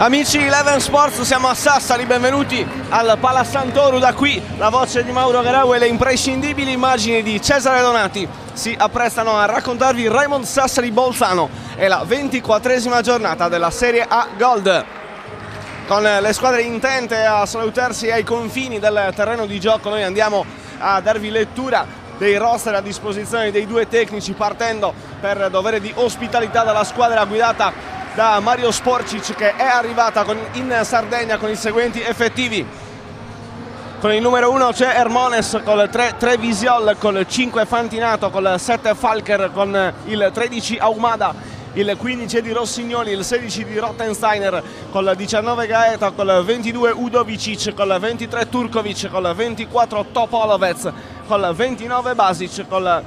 Amici di Eleven Sports, siamo a Sassari, benvenuti al Pala Santoro, da qui la voce di Mauro Garau e le imprescindibili immagini di Cesare Donati si apprestano a raccontarvi Raymond Sassari Bolzano e la ventiquattresima giornata della Serie A Gold. Con le squadre intente a salutarsi ai confini del terreno di gioco noi andiamo a darvi lettura dei roster a disposizione dei due tecnici partendo per dovere di ospitalità dalla squadra guidata da Mario Sporcic che è arrivata con, in Sardegna con i seguenti effettivi. Con il numero 1 c'è Hermones con il 3, 3 Visiol, con il 5 Fantinato, con il 7 Falker, con il 13 Aumada, il 15 di Rossignoli, il 16 di Rottensteiner, con il 19 Gaeta, con il 22 Udovicic, con il 23 Turkovic, con il 24 Topolovec, con il 29 Basic, con il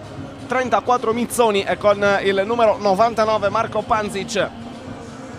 34 Mizzoni e con il numero 99 Marco Panzic.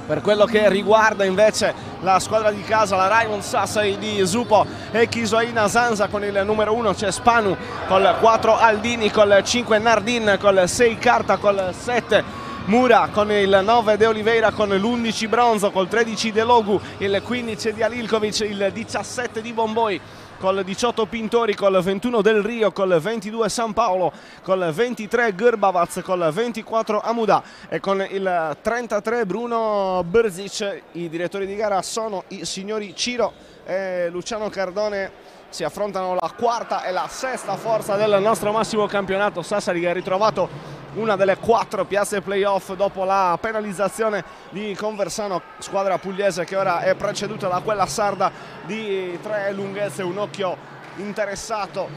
Per quello che riguarda invece la squadra di casa, la Raimond Sassari di Zupo e Chisoina Zanza con il numero 1 c'è Spanu, col 4 Aldini, col 5 Nardin, col 6 Carta, col 7 Mura con il 9 De Oliveira con l'11 Bronzo, col 13 De Logu, il 15 di Alilkovic, il 17 di Bomboi col 18 Pintori, col 21 Del Rio, col 22 San Paolo, col 23 Gurbavaz, col 24 Amuda e con il 33 Bruno Berzic. I direttori di gara sono i signori Ciro e Luciano Cardone si affrontano la quarta e la sesta forza del nostro massimo campionato. Sassari che ha ritrovato una delle quattro piazze playoff dopo la penalizzazione di Conversano, squadra pugliese che ora è preceduta da quella sarda di tre lunghezze, un occhio interessato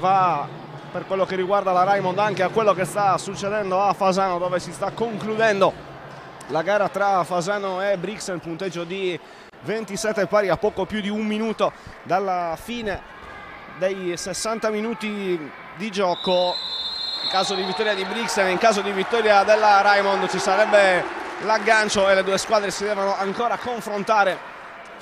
va per quello che riguarda la Raimond anche a quello che sta succedendo a Fasano dove si sta concludendo la gara tra Fasano e Brixen, punteggio di 27 pari a poco più di un minuto dalla fine dei 60 minuti di gioco. In caso di vittoria di Brixen in caso di vittoria della Raimond ci sarebbe l'aggancio e le due squadre si devono ancora confrontare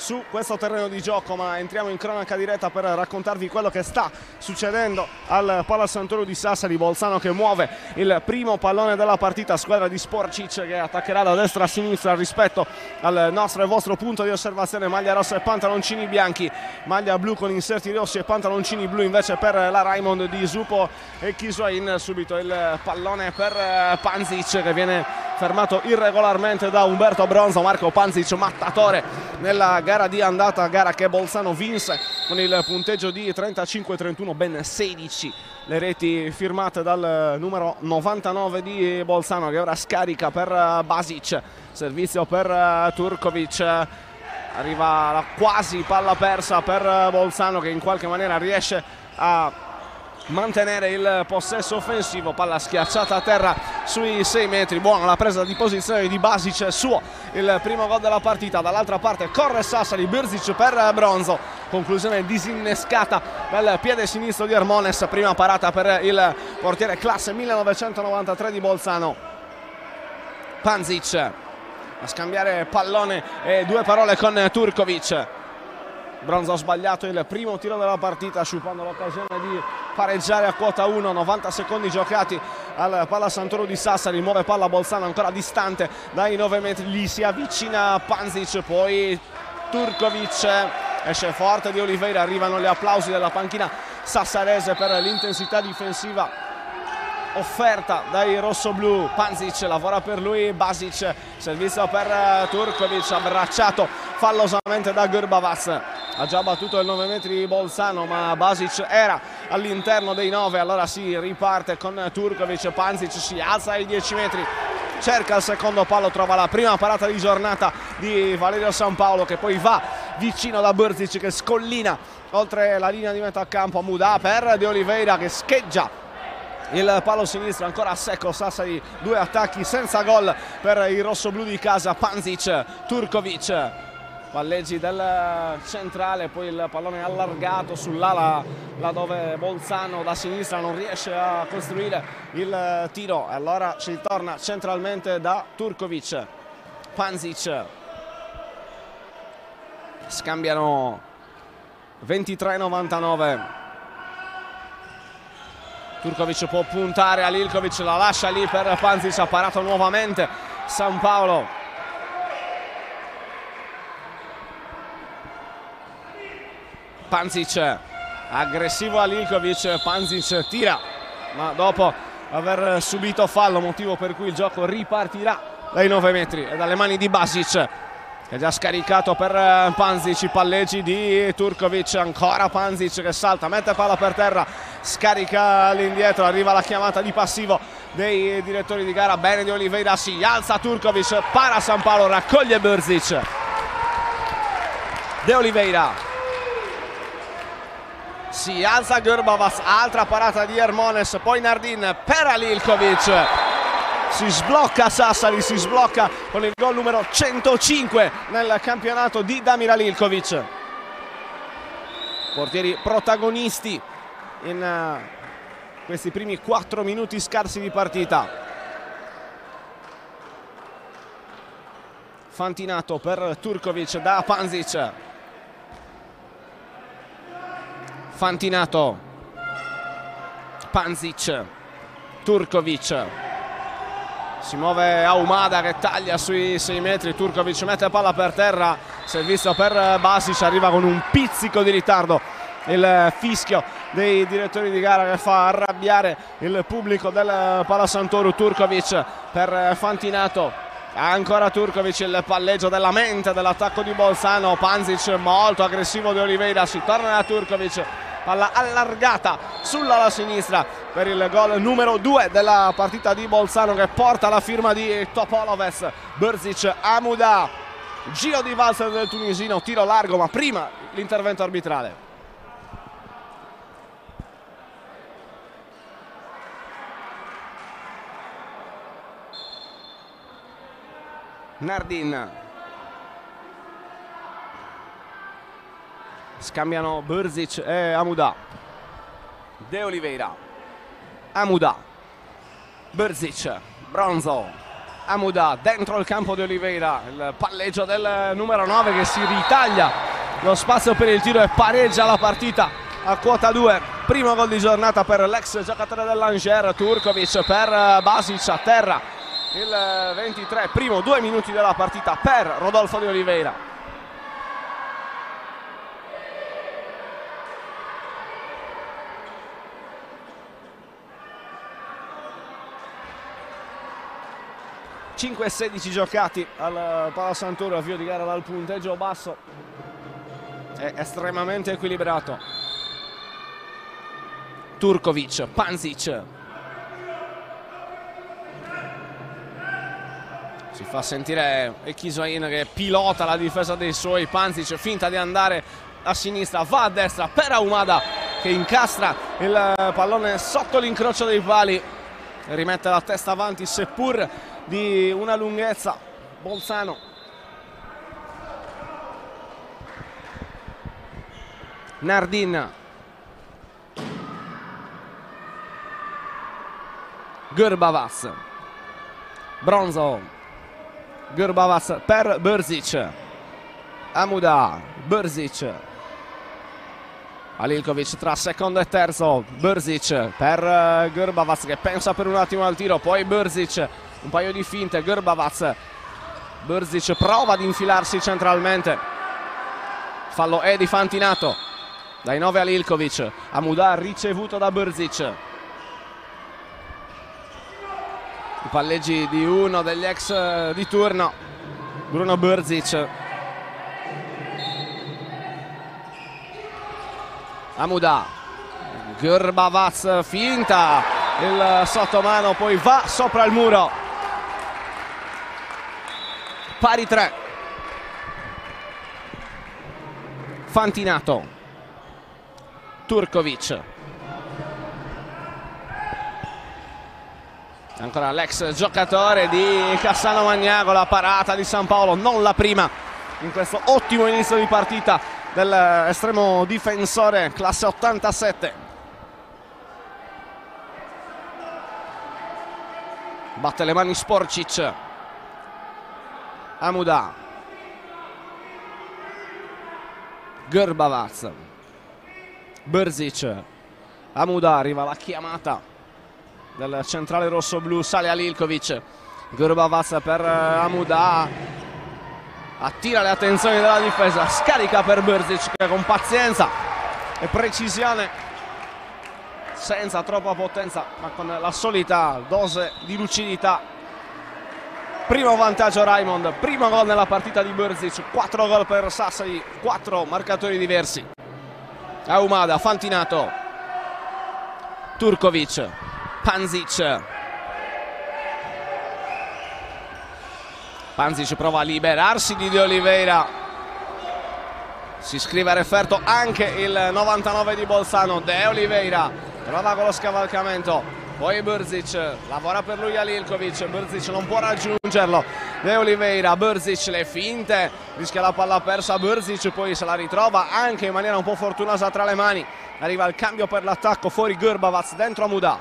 su questo terreno di gioco ma entriamo in cronaca diretta per raccontarvi quello che sta succedendo al Pala Santoro di Sassari. Bolzano che muove il primo pallone della partita squadra di Sporcic che attaccherà da destra a sinistra rispetto al nostro e vostro punto di osservazione. Maglia rossa e pantaloncini bianchi maglia blu con inserti rossi e pantaloncini blu invece per la Raimond di Zupo e Chisoin. Subito il pallone per Panzic che viene fermato irregolarmente da Umberto Bronzo. Marco Panzic mattatore nella gara di andata, gara che Bolzano vinse con il punteggio di 35-31, ben 16 le reti firmate dal numero 99 di Bolzano che ora scarica per Basic, servizio per Turkovic, arriva la quasi palla persa per Bolzano che in qualche maniera riesce a mantenere il possesso offensivo, palla schiacciata a terra sui 6 metri, buona la presa di posizione di Basic, suo il primo gol della partita, dall'altra parte corre Sassari, Birzic per Bronzo, conclusione disinnescata dal piede sinistro di Armones, prima parata per il portiere classe 1993 di Bolzano, Panzic a scambiare pallone e due parole con Turkovic. Bronzo ha sbagliato il primo tiro della partita sciupando l'occasione di pareggiare a quota 1 90 secondi giocati al Palla Santoro di Sassari muove palla Bolzano ancora distante dai 9 metri gli si avvicina Panzic poi Turkovic esce forte di Oliveira arrivano gli applausi della panchina sassarese per l'intensità difensiva offerta dai rossoblu Panzic lavora per lui Basic servizio per Turkovic abbracciato fallosamente da Gurbavaz. Ha già battuto il 9 metri Bolzano ma Basic era all'interno dei 9 allora si riparte con Turkovic. Panzic si alza ai 10 metri cerca il secondo palo trova la prima parata di giornata di Valerio San Paolo che poi va vicino da Burzic che scollina oltre la linea di metà campo. Muda per De Oliveira che scheggia il palo sinistro ancora a secco Sassari due attacchi senza gol per il rossoblu di casa Panzic Turkovic. Palleggi del centrale poi il pallone allargato sull'ala là dove Bolzano da sinistra non riesce a costruire il tiro. Allora ci torna centralmente da Turkovic. Panzic. Scambiano 23-99 Turkovic può puntare a Lilkovic, la lascia lì per Panzic, ha parato nuovamente San Paolo. Panzic aggressivo a Lilkovic, Panzic tira, ma dopo aver subito fallo, motivo per cui il gioco ripartirà dai 9 metri e dalle mani di Basic è già scaricato per eh, Panzic, i palleggi di Turkovic, ancora Panzic che salta, mette palla per terra, scarica all'indietro, arriva la chiamata di passivo dei direttori di gara, bene di Oliveira, si alza Turkovic, para San Paolo, raccoglie Berzic. De Oliveira. Si alza Gurbavas, altra parata di Ermones, poi Nardin per Alilkovic si sblocca Sassari, si sblocca con il gol numero 105 nel campionato di Damir Alilkovic. Portieri protagonisti in uh, questi primi 4 minuti scarsi di partita. Fantinato per Turkovic da Panzic. Fantinato. Panzic. Turkovic si muove Aumada che taglia sui 6 metri Turkovic mette palla per terra servizio per Basic arriva con un pizzico di ritardo il fischio dei direttori di gara che fa arrabbiare il pubblico del Palasantoru. Turkovic per Fantinato ancora Turkovic il palleggio della mente dell'attacco di Bolzano Panzic molto aggressivo di Oliveira si torna da Turkovic palla allargata sull'ala sinistra per il gol numero 2 della partita di Bolzano che porta la firma di Topoloves Berzic Amuda. Giro di valsa del tunisino tiro largo ma prima l'intervento arbitrale. Nardin scambiano Burzic e Amuda. De Oliveira. Amuda. Burzic Bronzo. Amuda dentro il campo di Oliveira. Il palleggio del numero 9 che si ritaglia. Lo spazio per il tiro e pareggia la partita a quota 2 primo gol di giornata per l'ex giocatore dell'Angers Turkovic per Basic a terra. Il 23 primo due minuti della partita per Rodolfo di Oliveira e 16 giocati al Palasantoro avvio di gara dal punteggio basso. È estremamente equilibrato. Turkovic, Panzic. Si fa sentire Echisoin che pilota la difesa dei suoi. Panzic finta di andare a sinistra va a destra per Aumada che incastra il pallone sotto l'incrocio dei pali. Rimette la testa avanti seppur di una lunghezza. Bolzano. Nardin. Gurbavas Bronzo. Gurbavas per Brzic Amuda. Brzic Alilkovic tra secondo e terzo. Brzic per eh, Gurbavas che pensa per un attimo al tiro poi Brzic un paio di finte Gurbavac Burzic prova ad infilarsi centralmente. Fallo è di Fantinato. Dai 9 a Lilkovic. Amuda ricevuto da Burzic i palleggi di uno degli ex eh, di turno. Bruno Burzic Amuda Gurbavac finta. Il sottomano poi va sopra il muro pari 3 Fantinato. Turkovic. Ancora l'ex giocatore di Cassano Magnago la parata di San Paolo non la prima in questo ottimo inizio di partita dell'estremo difensore classe 87 batte le mani Sporcic Amuda. Gurbavaz Brzic. Amuda arriva la chiamata del centrale rosso-blu sale a Lilkovic. Gurbavaz per eh, Amuda. Attira le attenzioni della difesa scarica per Brzic che con pazienza e precisione senza troppa potenza ma con la solita dose di lucidità primo vantaggio Raimond. Primo gol nella partita di Burzic 4 gol per Sassari 4 marcatori diversi. Aumada, Fantinato. Turkovic Panzic. Panzic prova a liberarsi di De Oliveira. Si iscrive a referto anche il 99 di Bolzano. De Oliveira prova con lo scavalcamento poi Burzic lavora per lui Alilkovic Burzic non può raggiungerlo. De Oliveira Burzic le finte rischia la palla persa Burzic poi se la ritrova anche in maniera un po' fortunosa tra le mani. Arriva il cambio per l'attacco fuori Gurbavac dentro Amuda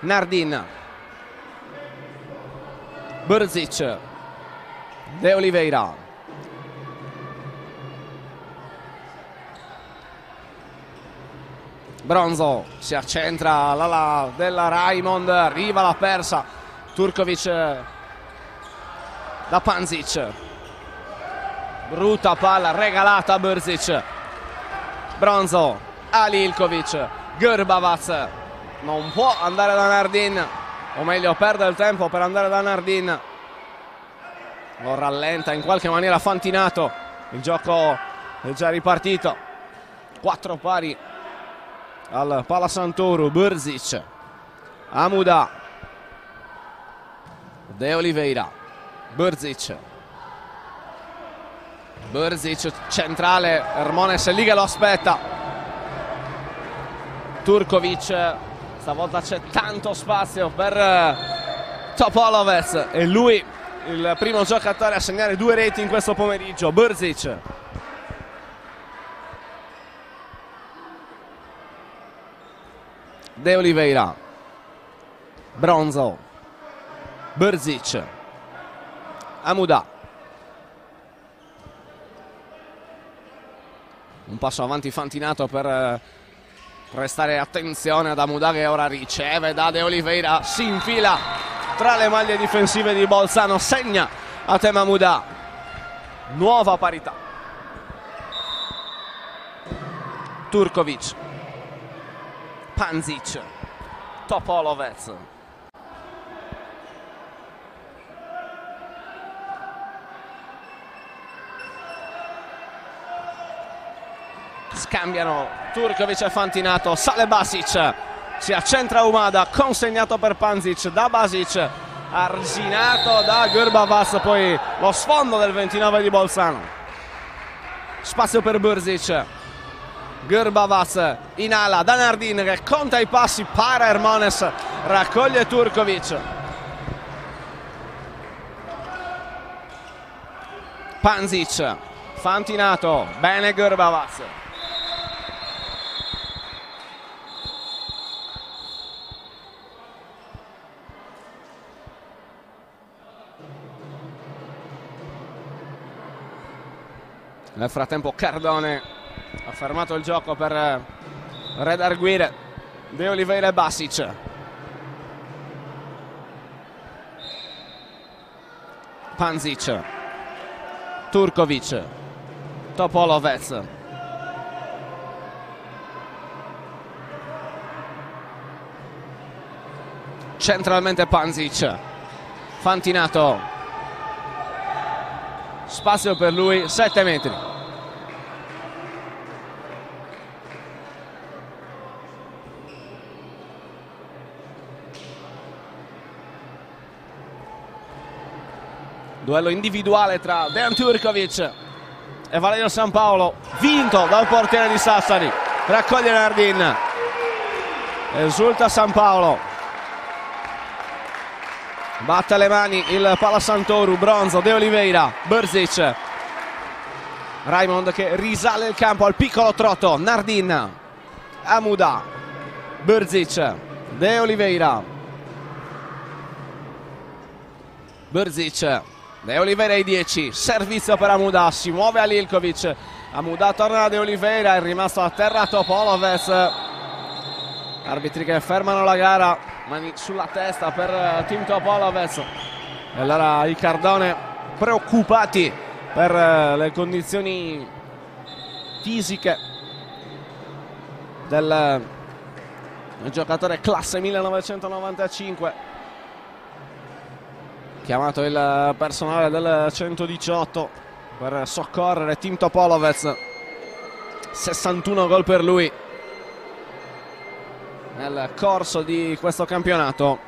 Nardin. Brzic. De Oliveira Bronzo si accentra l'ala della Raimond arriva la persa Turkovic da Panzic. Brutta palla regalata a Brzic. Bronzo Ali Ilkovic Gurbavac non può andare da Nardin o meglio perde il tempo per andare da Nardin. Lo rallenta in qualche maniera Fantinato. Il gioco è già ripartito. Quattro pari al Pala Santoro Burzic Amuda De Oliveira Burzic Burzic centrale Ermones che lo aspetta. Turkovic stavolta c'è tanto spazio per eh, Topolovec e lui il primo giocatore a segnare due reti in questo pomeriggio Burzic De Oliveira. Bronzo. Burzic Amuda. Un passo avanti Fantinato per eh, prestare attenzione ad Amuda che ora riceve da De Oliveira. Si infila tra le maglie difensive di Bolzano. Segna a tema Amuda. Nuova parità. Turkovic Panzic. Topolovec scambiano Turkovic e Fantinato. Sale Basic. Si accentra Umada consegnato per Panzic da Basic. Arginato da Gurbavas poi lo sfondo del 29 di Bolzano. Spazio per Burzic Gurbavas in ala da Nardin che conta i passi para Hermones raccoglie Turkovic. Panzic Fantinato bene Gurbavas Nel frattempo Cardone ha fermato il gioco per eh, Red Arguire De Oliveira e Basic. Panzic. Turkovic. Topolovec. Centralmente Panzic. Fantinato. Spazio per lui, 7 metri. Duello individuale tra Dejan Turkovic e Valerio San Paolo, vinto dal portiere di Sassari. Raccoglie Nardin. Esulta San Paolo. Batte le mani il Palasantoru, Bronzo, De Oliveira, Berzic. Raimond che risale il campo al piccolo trotto. Nardin, Amuda, Berzic, De Oliveira. Berzic De Oliveira ai 10, servizio per Amuda, si muove a Lilkovic, Amuda torna De Oliveira, è rimasto a terra Topoloves, arbitri che fermano la gara, mani sulla testa per eh, Team Topoloves, e allora i Cardone preoccupati per eh, le condizioni fisiche del giocatore classe 1995 chiamato il personale del 118 per soccorrere Tim Topolovec 61 gol per lui nel corso di questo campionato.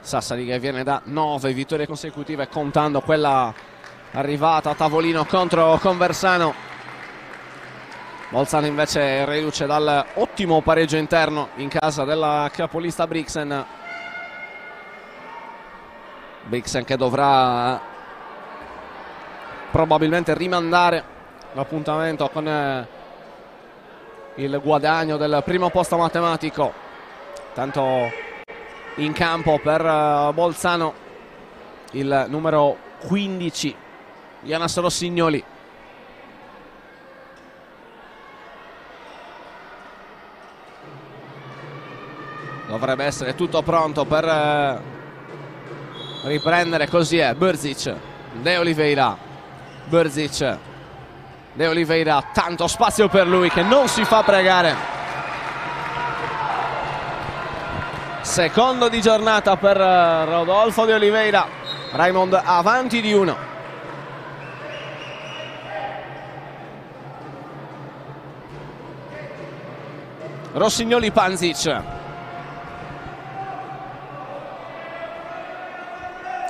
Sassari che viene da 9 vittorie consecutive contando quella arrivata a tavolino contro Conversano Bolzano invece riduce dal ottimo pareggio interno in casa della capolista Brixen. Brixen che dovrà probabilmente rimandare l'appuntamento con eh, il guadagno del primo posto matematico. Tanto in campo per uh, Bolzano il numero 15 Ianas Rossignoli dovrebbe essere tutto pronto per uh, riprendere così è Burzic De Oliveira Burzic De Oliveira tanto spazio per lui che non si fa pregare. Secondo di giornata per eh, Rodolfo De Oliveira Raimond avanti di uno. Rossignoli Panzic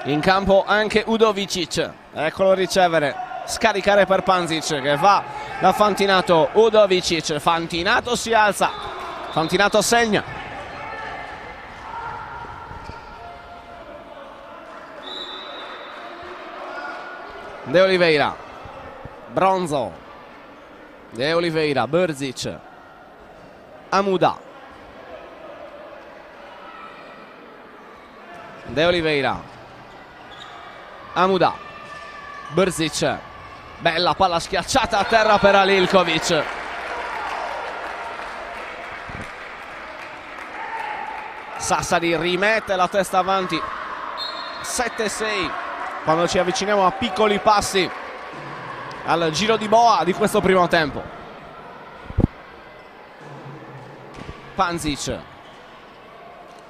in campo anche Udovicic. Eccolo ricevere scaricare per Panzic che va da Fantinato. Udovicic Fantinato si alza. Fantinato segna. De Oliveira Bronzo. De Oliveira Berzic Amuda. De Oliveira Amuda. Berzic bella palla schiacciata a terra per Alilkovic. Sassari rimette la testa avanti. 7-6 quando ci avviciniamo a piccoli passi al giro di boa di questo primo tempo. Panzic,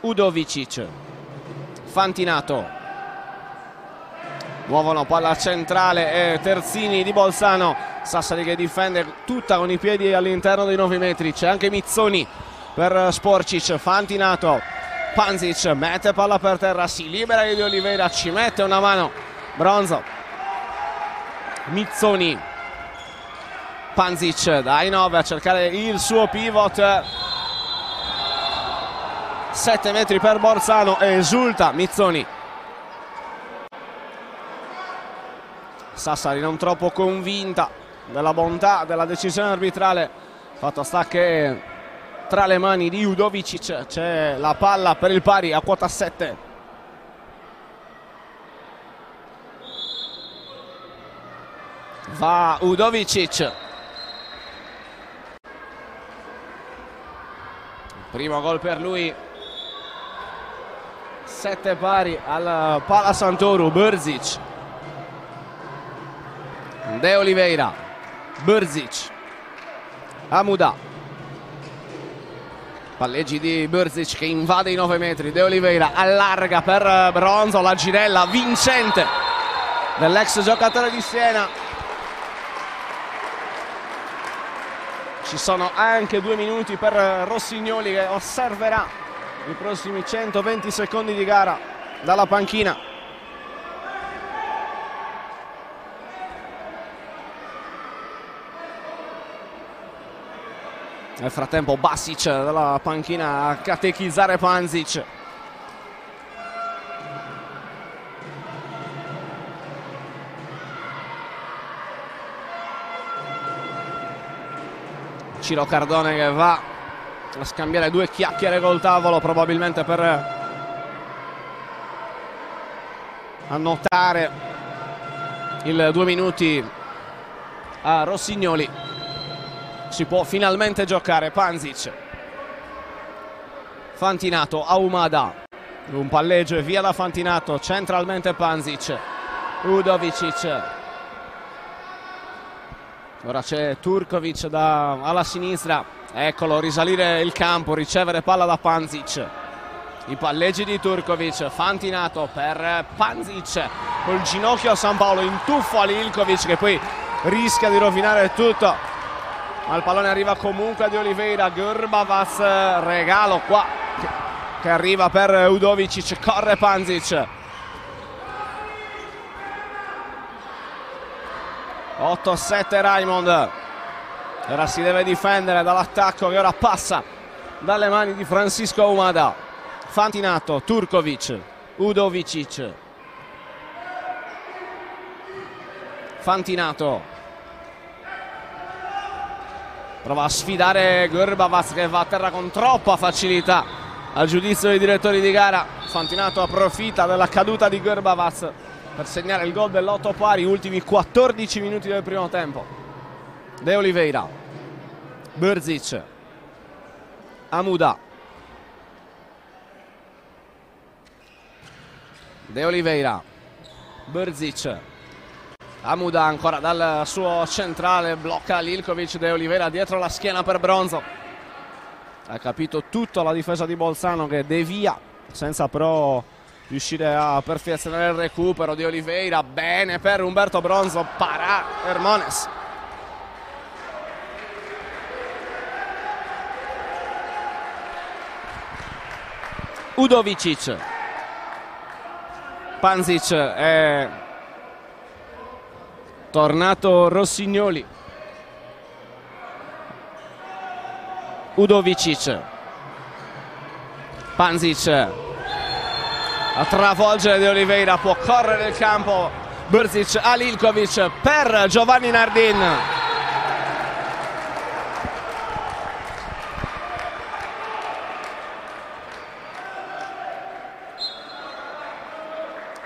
Udovicic, Fantinato. Muovono palla centrale e Terzini di Bolzano. Sassari che difende tutta con i piedi all'interno dei 9 metri. C'è anche Mizzoni per Sporcic. Fantinato Panzic mette palla per terra, si libera di Oliveira, ci mette una mano Bronzo. Mizzoni. Panzic dai 9 a cercare il suo pivot. 7 metri per Borzano esulta Mizzoni. Sassari non troppo convinta della bontà della decisione arbitrale. Fatto sta che tra le mani di Udovicic c'è la palla per il pari a quota 7 va Udovicic primo gol per lui. 7 pari al Pala Santoro Berzic De Oliveira Berzic Amuda. Palleggi di Burzic che invade i 9 metri. De Oliveira allarga per Bronzo la girella vincente dell'ex giocatore di Siena. Ci sono anche due minuti per Rossignoli che osserverà i prossimi 120 secondi di gara dalla panchina Nel frattempo Basic dalla panchina a catechizzare Panzic. Ciro Cardone che va a scambiare due chiacchiere col tavolo probabilmente per annotare il due minuti a Rossignoli si può finalmente giocare. Panzic. Fantinato Aumada un palleggio e via da Fantinato. Centralmente Panzic. Udovicic. Ora c'è Turkovic da, alla sinistra. Eccolo risalire il campo ricevere palla da Panzic. I palleggi di Turkovic. Fantinato per Panzic. Col ginocchio a San Paolo in tuffo a Lilkovic che poi rischia di rovinare tutto ma il pallone arriva comunque di Oliveira Gurbavas regalo qua che arriva per Udovicic, corre Panzic. 8-7 Raimond. Ora si deve difendere dall'attacco che ora passa dalle mani di Francisco Umada. Fantinato, Turkovic, Udovicic. Fantinato. Prova a sfidare Gurbavaz che va a terra con troppa facilità al giudizio dei direttori di gara. Fantinato approfitta della caduta di Gerbavaz per segnare il gol dell'otto pari ultimi 14 minuti del primo tempo. De Oliveira Berzic Amuda. De Oliveira Berzic Amuda ancora dal suo centrale blocca Lilkovic De Oliveira dietro la schiena per Bronzo. Ha capito tutta la difesa di Bolzano che devia senza però riuscire a perfezionare il recupero. Di Oliveira bene per Umberto Bronzo Parà Hermones. Udovicic Panzic è tornato Rossignoli. Udovicic Panzic a travolgere De Oliveira può correre il campo. Brzic a Lilkovic per Giovanni Nardin.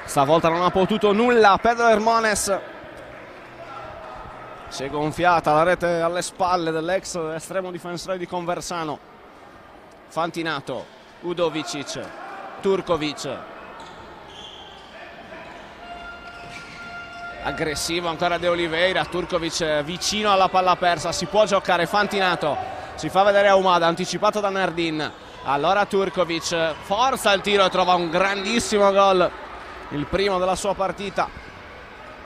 Stavolta non ha potuto nulla Pedro Hermones si è gonfiata la rete alle spalle dell'ex estremo difensore di Conversano. Fantinato Udovicic Turkovic. Aggressivo ancora De Oliveira Turkovic vicino alla palla persa si può giocare Fantinato. Si fa vedere a Umada anticipato da Nardin allora Turkovic forza il tiro e trova un grandissimo gol il primo della sua partita.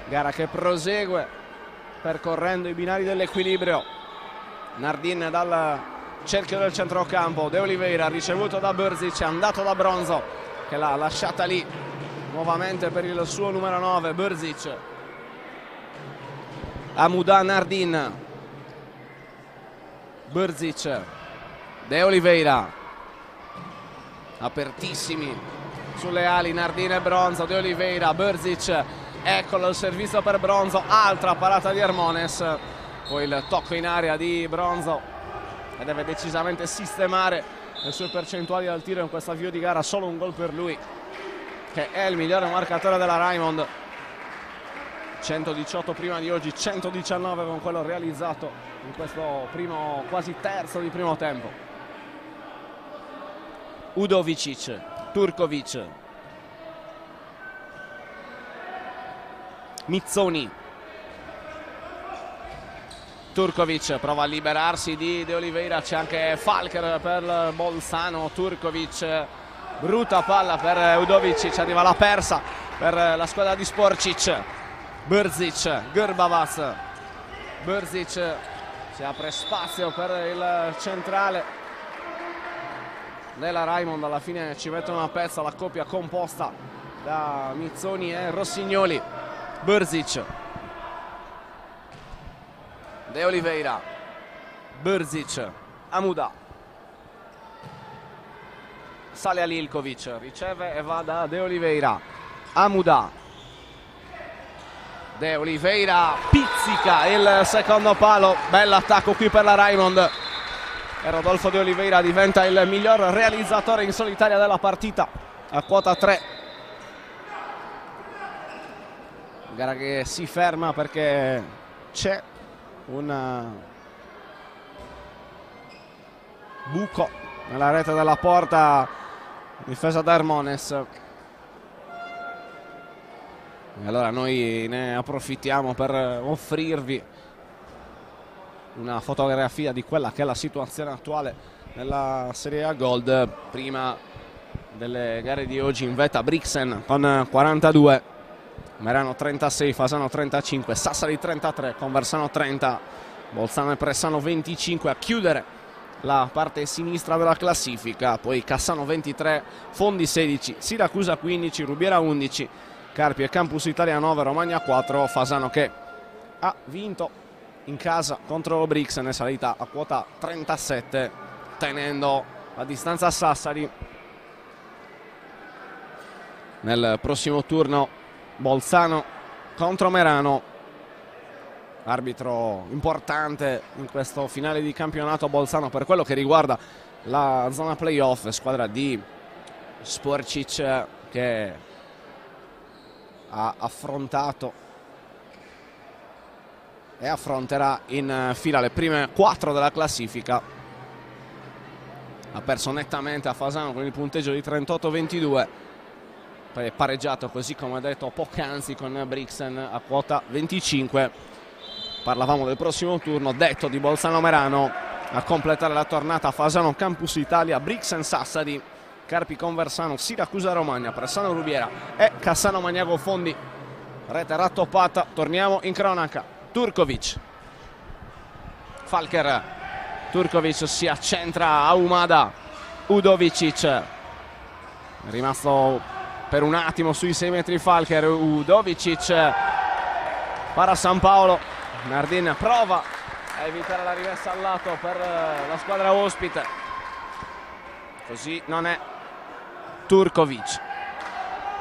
Gara che prosegue percorrendo i binari dell'equilibrio. Nardin dal cerchio del centrocampo. De Oliveira ricevuto da Berzic andato da Bronzo che l'ha lasciata lì nuovamente per il suo numero 9 Berzic Amuda Nardin. Berzic De Oliveira. Apertissimi sulle ali Nardin e Bronzo De Oliveira Berzic eccolo il servizio per Bronzo altra parata di Hermones. Poi il tocco in area di Bronzo. E deve decisamente sistemare le sue percentuali al tiro in questo avvio di gara. Solo un gol per lui che è il migliore marcatore della Raimond 118 prima di oggi 119 con quello realizzato in questo primo quasi terzo di primo tempo. Udovicic Turkovic Mizzoni. Turkovic prova a liberarsi di De Oliveira c'è anche Falker per Bolzano Turkovic brutta palla per Udovic arriva la persa per la squadra di Sporcic. Brzic Gurbavaz Brzic si apre spazio per il centrale. Della Raimond alla fine ci mettono una pezza la coppia composta da Mizzoni e Rossignoli Brzic De Oliveira. Brzic Amuda. Sale a Lilkovic riceve e va da De Oliveira. Amuda. De Oliveira. Pizzica il secondo palo. Bell'attacco qui per la Raimond. E Rodolfo De Oliveira diventa il miglior realizzatore in solitaria della partita. A quota 3 gara che si ferma perché c'è un buco nella rete della porta difesa da Hermones e allora noi ne approfittiamo per offrirvi una fotografia di quella che è la situazione attuale nella Serie A Gold prima delle gare di oggi in vetta Brixen con 42 Merano 36, Fasano 35, Sassari 33, Conversano 30, Bolzano e Pressano 25 a chiudere la parte sinistra della classifica, poi Cassano 23, Fondi 16, Siracusa 15, Rubiera 11, Carpi e Campus Italia 9, Romagna 4, Fasano che ha vinto in casa contro Brixen è salita a quota 37 tenendo la distanza a Sassari. Nel prossimo turno Bolzano contro Merano. Arbitro importante in questo finale di campionato Bolzano per quello che riguarda la zona playoff squadra di Sporcic che ha affrontato e affronterà in fila le prime quattro della classifica. Ha perso nettamente a Fasano con il punteggio di 38-22 pareggiato così come ha detto poc'anzi con Brixen a quota 25 parlavamo del prossimo turno detto di Bolzano Merano a completare la tornata Fasano Campus Italia Brixen Sassari Carpi Conversano Siracusa Romagna Pressano Rubiera e Cassano Magnago Fondi. Rete rattoppata torniamo in cronaca. Turkovic. Falker. Turkovic si accentra a Umada. Udovicic. Rimasto per un attimo sui 6 metri Falker Udovicic para San Paolo. Nardin prova a evitare la rimessa al lato per eh, la squadra ospite così non è Turkovic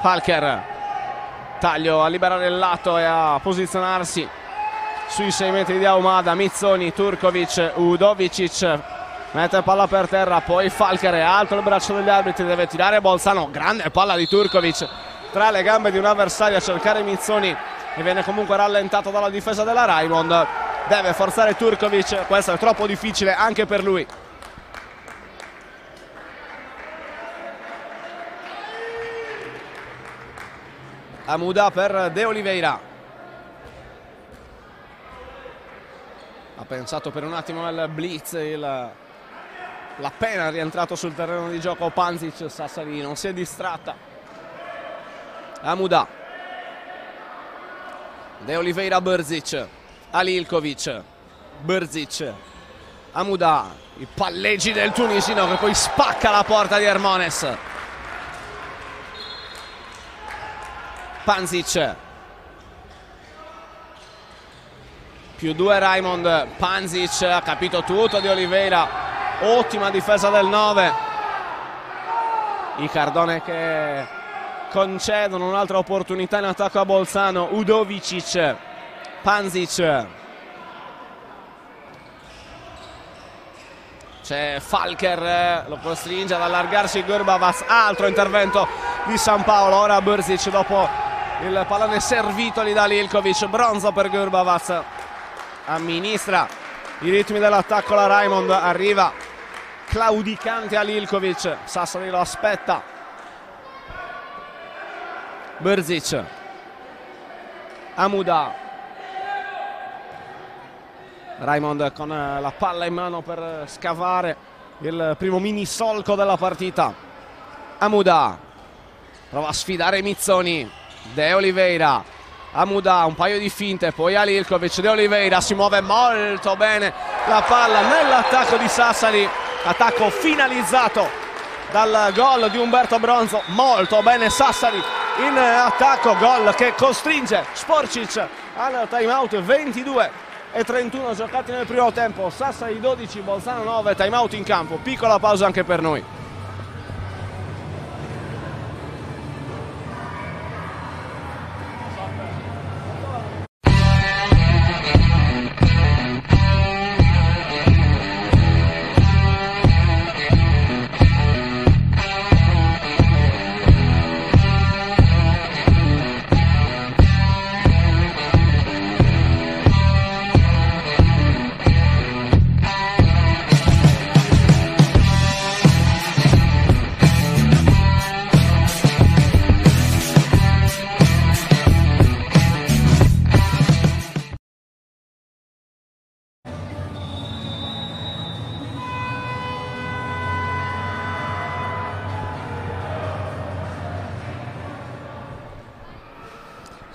Falker taglio a liberare il lato e a posizionarsi sui 6 metri di Aumada Mizzoni, Turkovic, Udovicic mette palla per terra, poi Falker è alto il braccio degli arbitri, deve tirare Bolzano, grande palla di Turkovic. Tra le gambe di un avversario a cercare Mizzoni e viene comunque rallentato dalla difesa della Raimond, deve forzare Turkovic, questo è troppo difficile anche per lui. Amuda per De Oliveira. Ha pensato per un attimo al blitz il l'appena rientrato sul terreno di gioco Panzic Sassari non si è distratta. Amuda. De Oliveira Brzic Alilkovic Brzic Amuda. I palleggi del tunisino che poi spacca la porta di Hermones. Panzic. Più due Raimond. Panzic ha capito tutto di Oliveira ottima difesa del 9 i Cardone che concedono un'altra opportunità in attacco a Bolzano. Udovicic Panzic c'è Falker lo costringe ad allargarsi Gurbavas altro intervento di San Paolo. Ora Burzic dopo il pallone servitoli da Lilkovic bronzo per Gurbavas amministra i ritmi dell'attacco la Raimond arriva claudicante a Lilkovic Sassari lo aspetta. Berzic Amuda. Raimond con la palla in mano per scavare il primo mini solco della partita. Amuda. Prova a sfidare Mizzoni. De Oliveira Amuda un paio di finte poi a Lilkovic De Oliveira si muove molto bene la palla nell'attacco di Sassari. Attacco finalizzato dal gol di Umberto Bronzo. Molto bene Sassari in attacco gol che costringe Sporcic al time out 22 e 31 giocati nel primo tempo. Sassari 12 Bolzano 9 time out in campo. Piccola pausa anche per noi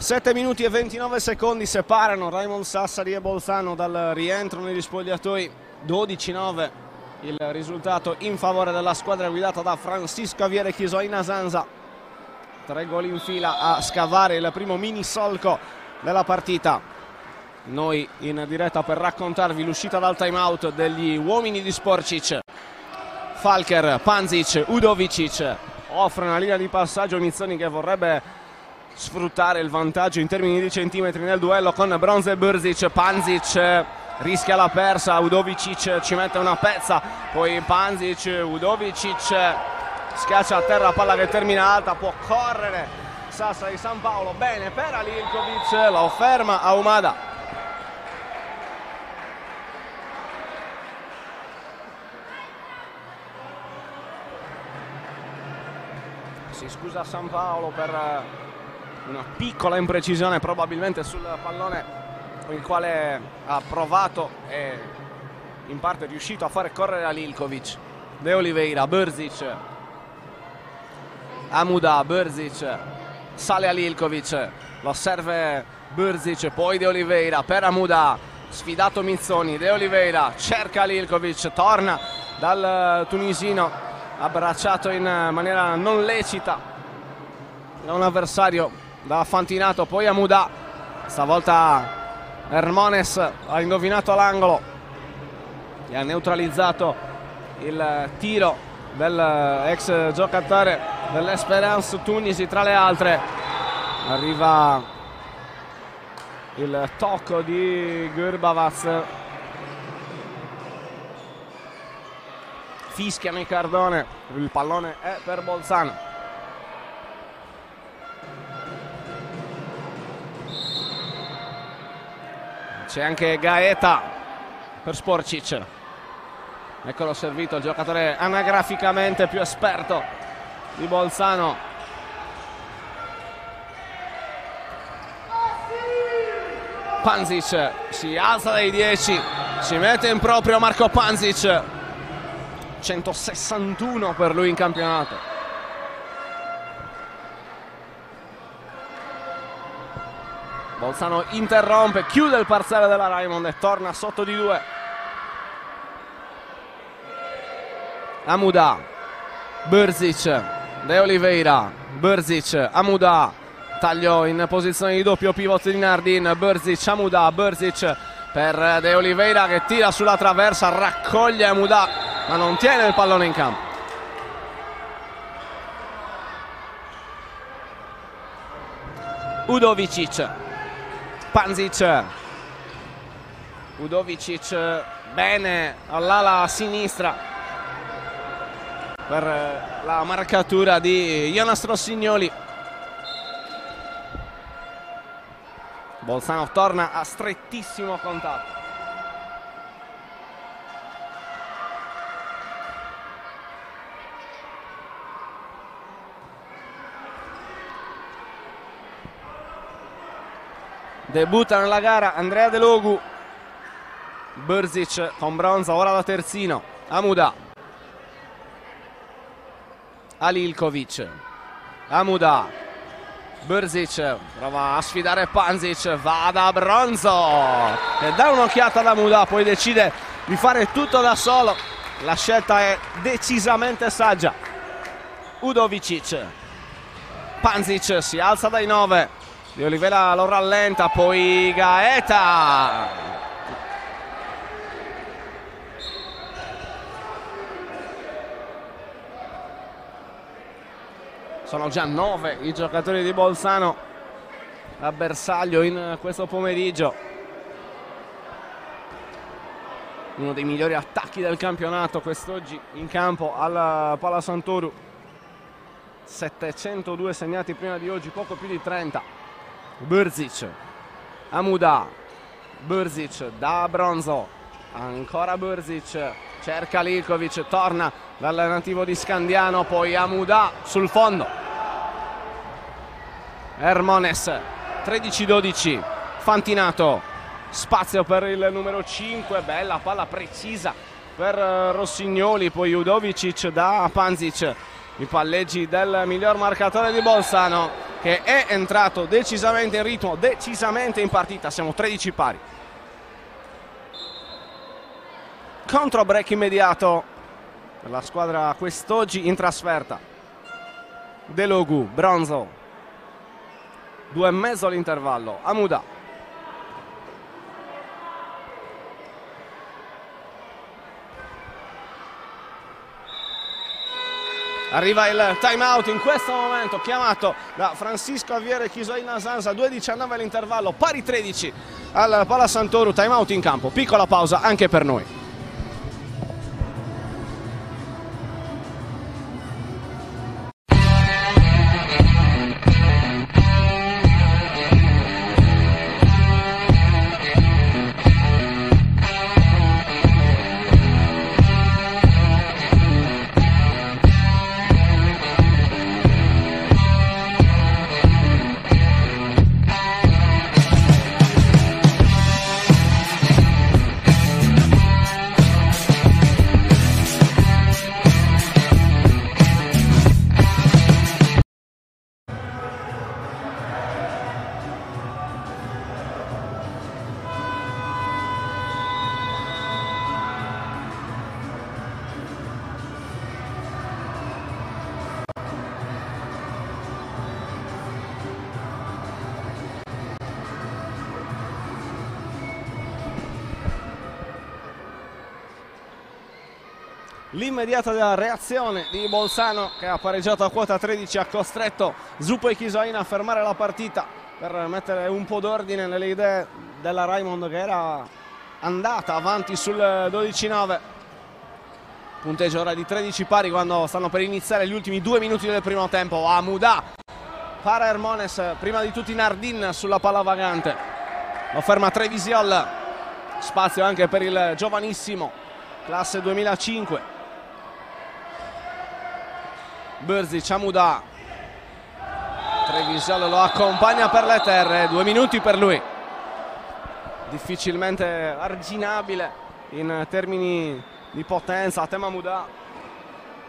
7 minuti e 29 secondi separano Raimond Sassari e Bolzano dal rientro negli spogliatoi. 12-9 il risultato in favore della squadra guidata da Francisco Aviere Chisoina Zanza tre gol in fila a scavare il primo mini solco della partita. Noi in diretta per raccontarvi l'uscita dal time out degli uomini di Sporcic. Falker, Panzic, Udovicic offre una linea di passaggio. Mizzoni che vorrebbe sfruttare il vantaggio in termini di centimetri nel duello con Bronze Brzic, Panzic rischia la persa, Udovicic ci mette una pezza, poi Panzic, Udovicic schiaccia a terra palla che termina alta, può correre Sassa di San Paolo, bene per Alilkovic, lo ferma Aumada. Si scusa San Paolo per una piccola imprecisione probabilmente sul pallone con il quale ha provato e in parte riuscito a fare correre a Lilkovic De Oliveira, Brzic. Amuda, Brzic. Sale a Lilkovic lo serve Brzic poi De Oliveira per Amuda. Sfidato Mizzoni, De Oliveira cerca Lilkovic, torna dal tunisino abbracciato in maniera non lecita da un avversario da Fantinato, poi a Muda, stavolta Hermones ha indovinato l'angolo e ha neutralizzato il tiro dell'ex giocatore dell'Esperance Tunisi tra le altre. Arriva il tocco di Gurbavaz. Fischiano i cardone, il pallone è per Bolzano. C'è anche Gaeta per Sporcic eccolo servito il giocatore anagraficamente più esperto di Bolzano. Panzic si alza dai 10 si mette in proprio Marco Panzic. 161 per lui in campionato Bolzano interrompe, chiude il parziale della Raimond e torna sotto di due. Amuda, Berzic, De Oliveira, Berzic, Amuda, taglio in posizione di doppio pivot di Nardin, Berzic, Amuda, Berzic per De Oliveira che tira sulla traversa, raccoglie Amuda ma non tiene il pallone in campo. Udovicic Panzic. Udovicic bene all'ala sinistra per la marcatura di Jonas Rossignoli. Bolzano torna a strettissimo contatto debutta nella gara Andrea De Logu Brzic con bronza ora da terzino Amuda Alilkovic Amuda Brzic prova a sfidare Panzic va da Bronzo e dà un'occhiata ad Amuda poi decide di fare tutto da solo la scelta è decisamente saggia. Udovicic Panzic si alza dai 9 di Olivera lo rallenta, poi Gaeta. Sono già nove i giocatori di Bolzano a bersaglio in questo pomeriggio. Uno dei migliori attacchi del campionato quest'oggi in campo alla Pala Santoro. 702 segnati prima di oggi, poco più di 30 Brzic. Amuda. Brzic da Bronzo. Ancora Brzic. Cerca Lilkovic. Torna dal nativo di Scandiano. Poi Amuda sul fondo. Hermones 13-12 Fantinato. Spazio per il numero 5 bella palla precisa per Rossignoli. Poi Udovicic da Panzic. I palleggi del miglior marcatore di Bolzano che è entrato decisamente in ritmo, decisamente in partita, siamo 13 pari. Contro break immediato per la squadra quest'oggi in trasferta. Delogu, Bronzo, due e mezzo all'intervallo, Amuda. Arriva il time out in questo momento chiamato da Francisco Aviere Chisoina Sansa, 2-19 all'intervallo, pari 13 al Pala Santoru, time out in campo, piccola pausa anche per noi. L'immediata reazione di Bolzano che ha pareggiato a quota 13 ha costretto Zupo e Chisoina a fermare la partita per mettere un po' d'ordine nelle idee della Raimond che era andata avanti sul 12-9 punteggio ora di 13 pari quando stanno per iniziare gli ultimi due minuti del primo tempo. Amuda para Hermones prima di tutti Nardin sulla palla vagante. Lo ferma Trevisiol spazio anche per il giovanissimo classe 2005 Berzic, Amuda Trevisolo lo accompagna per le terre due minuti per lui. Difficilmente arginabile in termini di potenza Tema Muda.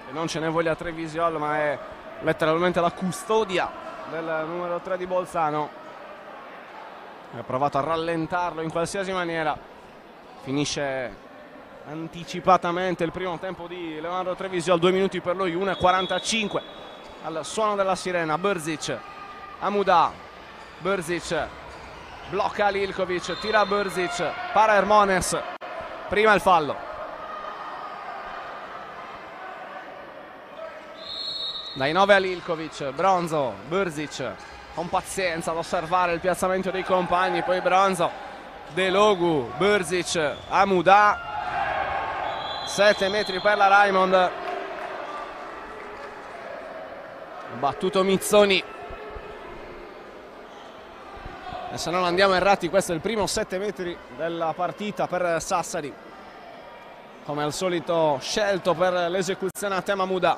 E non ce ne voglia Trevisiol ma è letteralmente la custodia del numero 3 di Bolzano. Ha provato a rallentarlo in qualsiasi maniera. Finisce anticipatamente il primo tempo di Leonardo Trevisio 2 minuti per lui 1.45 al suono della sirena Brzic Amuda Brzic blocca Lilkovic tira Brzic para Hermones prima il fallo. Dai 9 a Lilkovic Bronzo Brzic con pazienza ad osservare il piazzamento dei compagni poi Bronzo De Logu Brzic Amuda 7 metri per la Raimond. Battuto Mizzoni. E se non andiamo errati questo è il primo 7 metri della partita per Sassari. Come al solito scelto per l'esecuzione a tema Muda.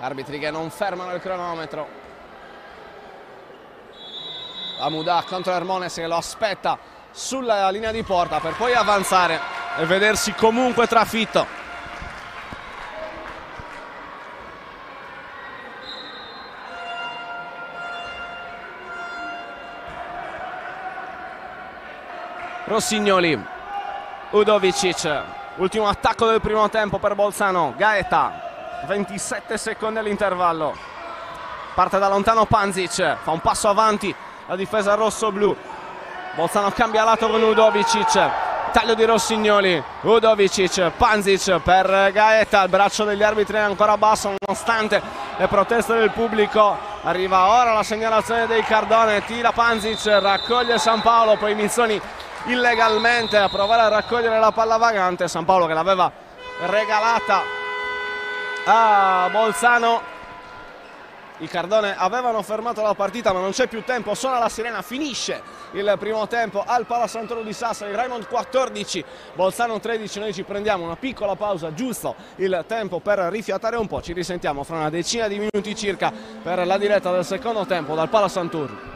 Arbitri che non fermano il cronometro. Amuda contro Hermones che lo aspetta sulla linea di porta per poi avanzare e vedersi comunque trafitto. Rossignoli, Udovicic, ultimo attacco del primo tempo per Bolzano, Gaeta, 27 secondi all'intervallo, parte da lontano Panzic, fa un passo avanti la difesa rosso-blu, Bolzano cambia lato con Udovicic taglio di Rossignoli. Udovicic, Panzic per Gaeta. Il braccio degli arbitri è ancora basso nonostante le proteste del pubblico. Arriva ora la segnalazione dei Cardone. Tira Panzic, raccoglie San Paolo poi Mizzoni illegalmente a provare a raccogliere la palla vagante. San Paolo che l'aveva regalata a Bolzano. I Cardone avevano fermato la partita ma non c'è più tempo, suona la sirena, finisce il primo tempo al Palasantoro di Sassari, Raymond 14, Bolzano 13, noi ci prendiamo una piccola pausa, giusto il tempo per rifiatare un po', ci risentiamo fra una decina di minuti circa per la diretta del secondo tempo dal Palasantoro.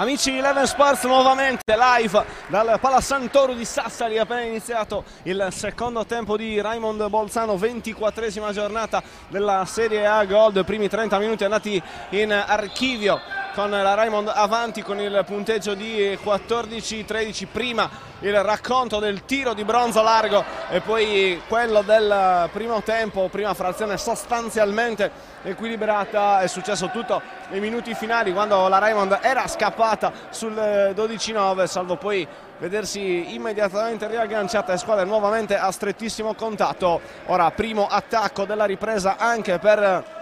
Amici di Eleven Sports nuovamente live dal Pala Santoro di Sassari, appena iniziato il secondo tempo di Raimond Bolzano, 24esima giornata della Serie A Gold, primi 30 minuti andati in archivio con la Raimond avanti con il punteggio di 14-13 prima il racconto del tiro di bronzo largo e poi quello del primo tempo, prima frazione sostanzialmente equilibrata, è successo tutto nei minuti finali quando la Raimond era scappata sul 12-9 salvo poi vedersi immediatamente riagganciata e squadre nuovamente a strettissimo contatto. Ora primo attacco della ripresa anche per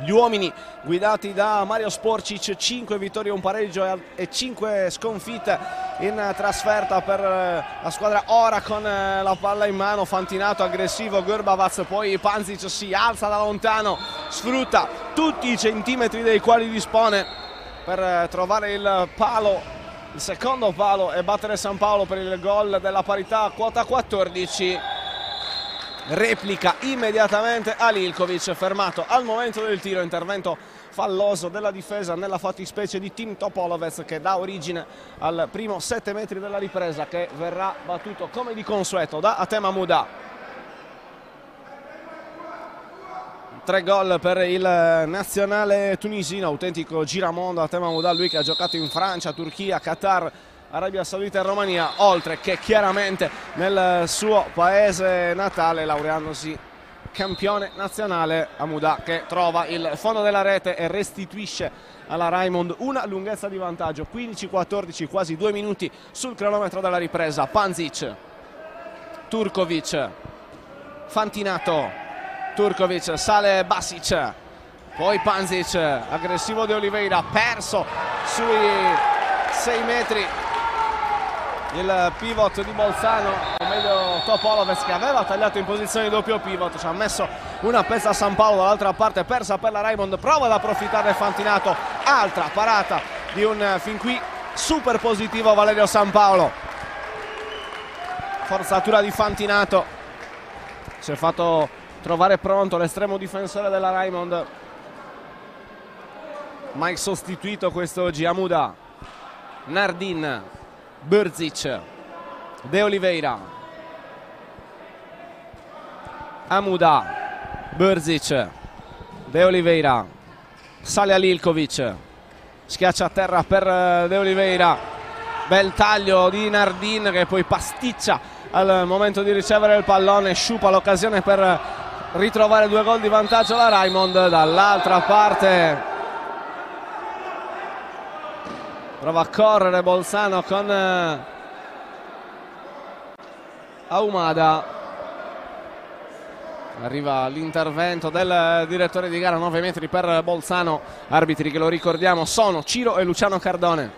gli uomini guidati da Mario Sporcic 5 vittorie, un pareggio e 5 sconfitte in trasferta per eh, la squadra ora con eh, la palla in mano Fantinato aggressivo Gurbavaz poi Panzic si alza da lontano sfrutta tutti i centimetri dei quali dispone per eh, trovare il palo il secondo palo e battere San Paolo per il gol della parità quota 14 replica immediatamente Alilkovic fermato al momento del tiro intervento falloso della difesa nella fattispecie di Tim Topolovec che dà origine al primo 7 metri della ripresa che verrà battuto come di consueto da Atema Muda. Tre gol per il nazionale tunisino autentico giramondo Atema Muda lui che ha giocato in Francia, Turchia, Qatar Arabia Saudita e Romania, oltre che chiaramente nel suo paese natale, laureandosi campione nazionale Amuda che trova il fondo della rete e restituisce alla Raimond una lunghezza di vantaggio 15-14 quasi due minuti sul cronometro della ripresa. Panzic Turkovic Fantinato Turkovic sale Basic poi Panzic aggressivo di Oliveira perso sui 6 metri il pivot di Bolzano o meglio Topoloves che aveva tagliato in posizione di doppio pivot ci ha messo una pezza a San Paolo dall'altra parte persa per la Raymond prova ad approfittare Fantinato altra parata di un fin qui super positivo Valerio San Paolo. Forzatura di Fantinato. Si è fatto trovare pronto l'estremo difensore della Raymond. Mai sostituito questo Giamuda. Nardin Brzic De Oliveira Amuda Brzic De Oliveira sale a Lilkovic schiaccia a terra per eh, De Oliveira bel taglio di Nardin che poi pasticcia al momento di ricevere il pallone sciupa l'occasione per ritrovare due gol di vantaggio la Raimond dall'altra parte prova a correre Bolzano con eh, Aumada arriva l'intervento del direttore di gara 9 metri per Bolzano. Arbitri che lo ricordiamo sono Ciro e Luciano Cardone.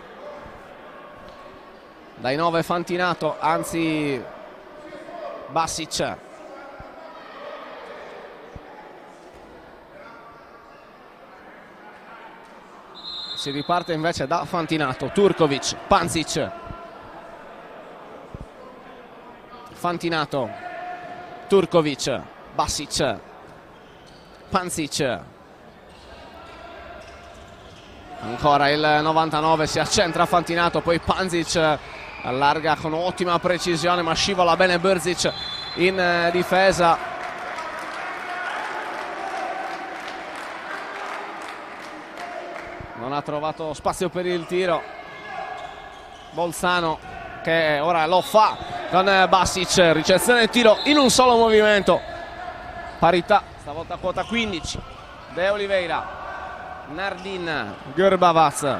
Dai 9 Fantinato anzi Basic si riparte invece da Fantinato Turkovic, Panzic Fantinato Turkovic Basic Panzic ancora il 99 si accentra Fantinato poi Panzic allarga con ottima precisione ma scivola bene Berzic in eh, difesa non ha trovato spazio per il tiro. Bolzano che ora lo fa con Basic. Ricezione e tiro in un solo movimento. Parità stavolta quota 15 De Oliveira Nardin Gerbavaz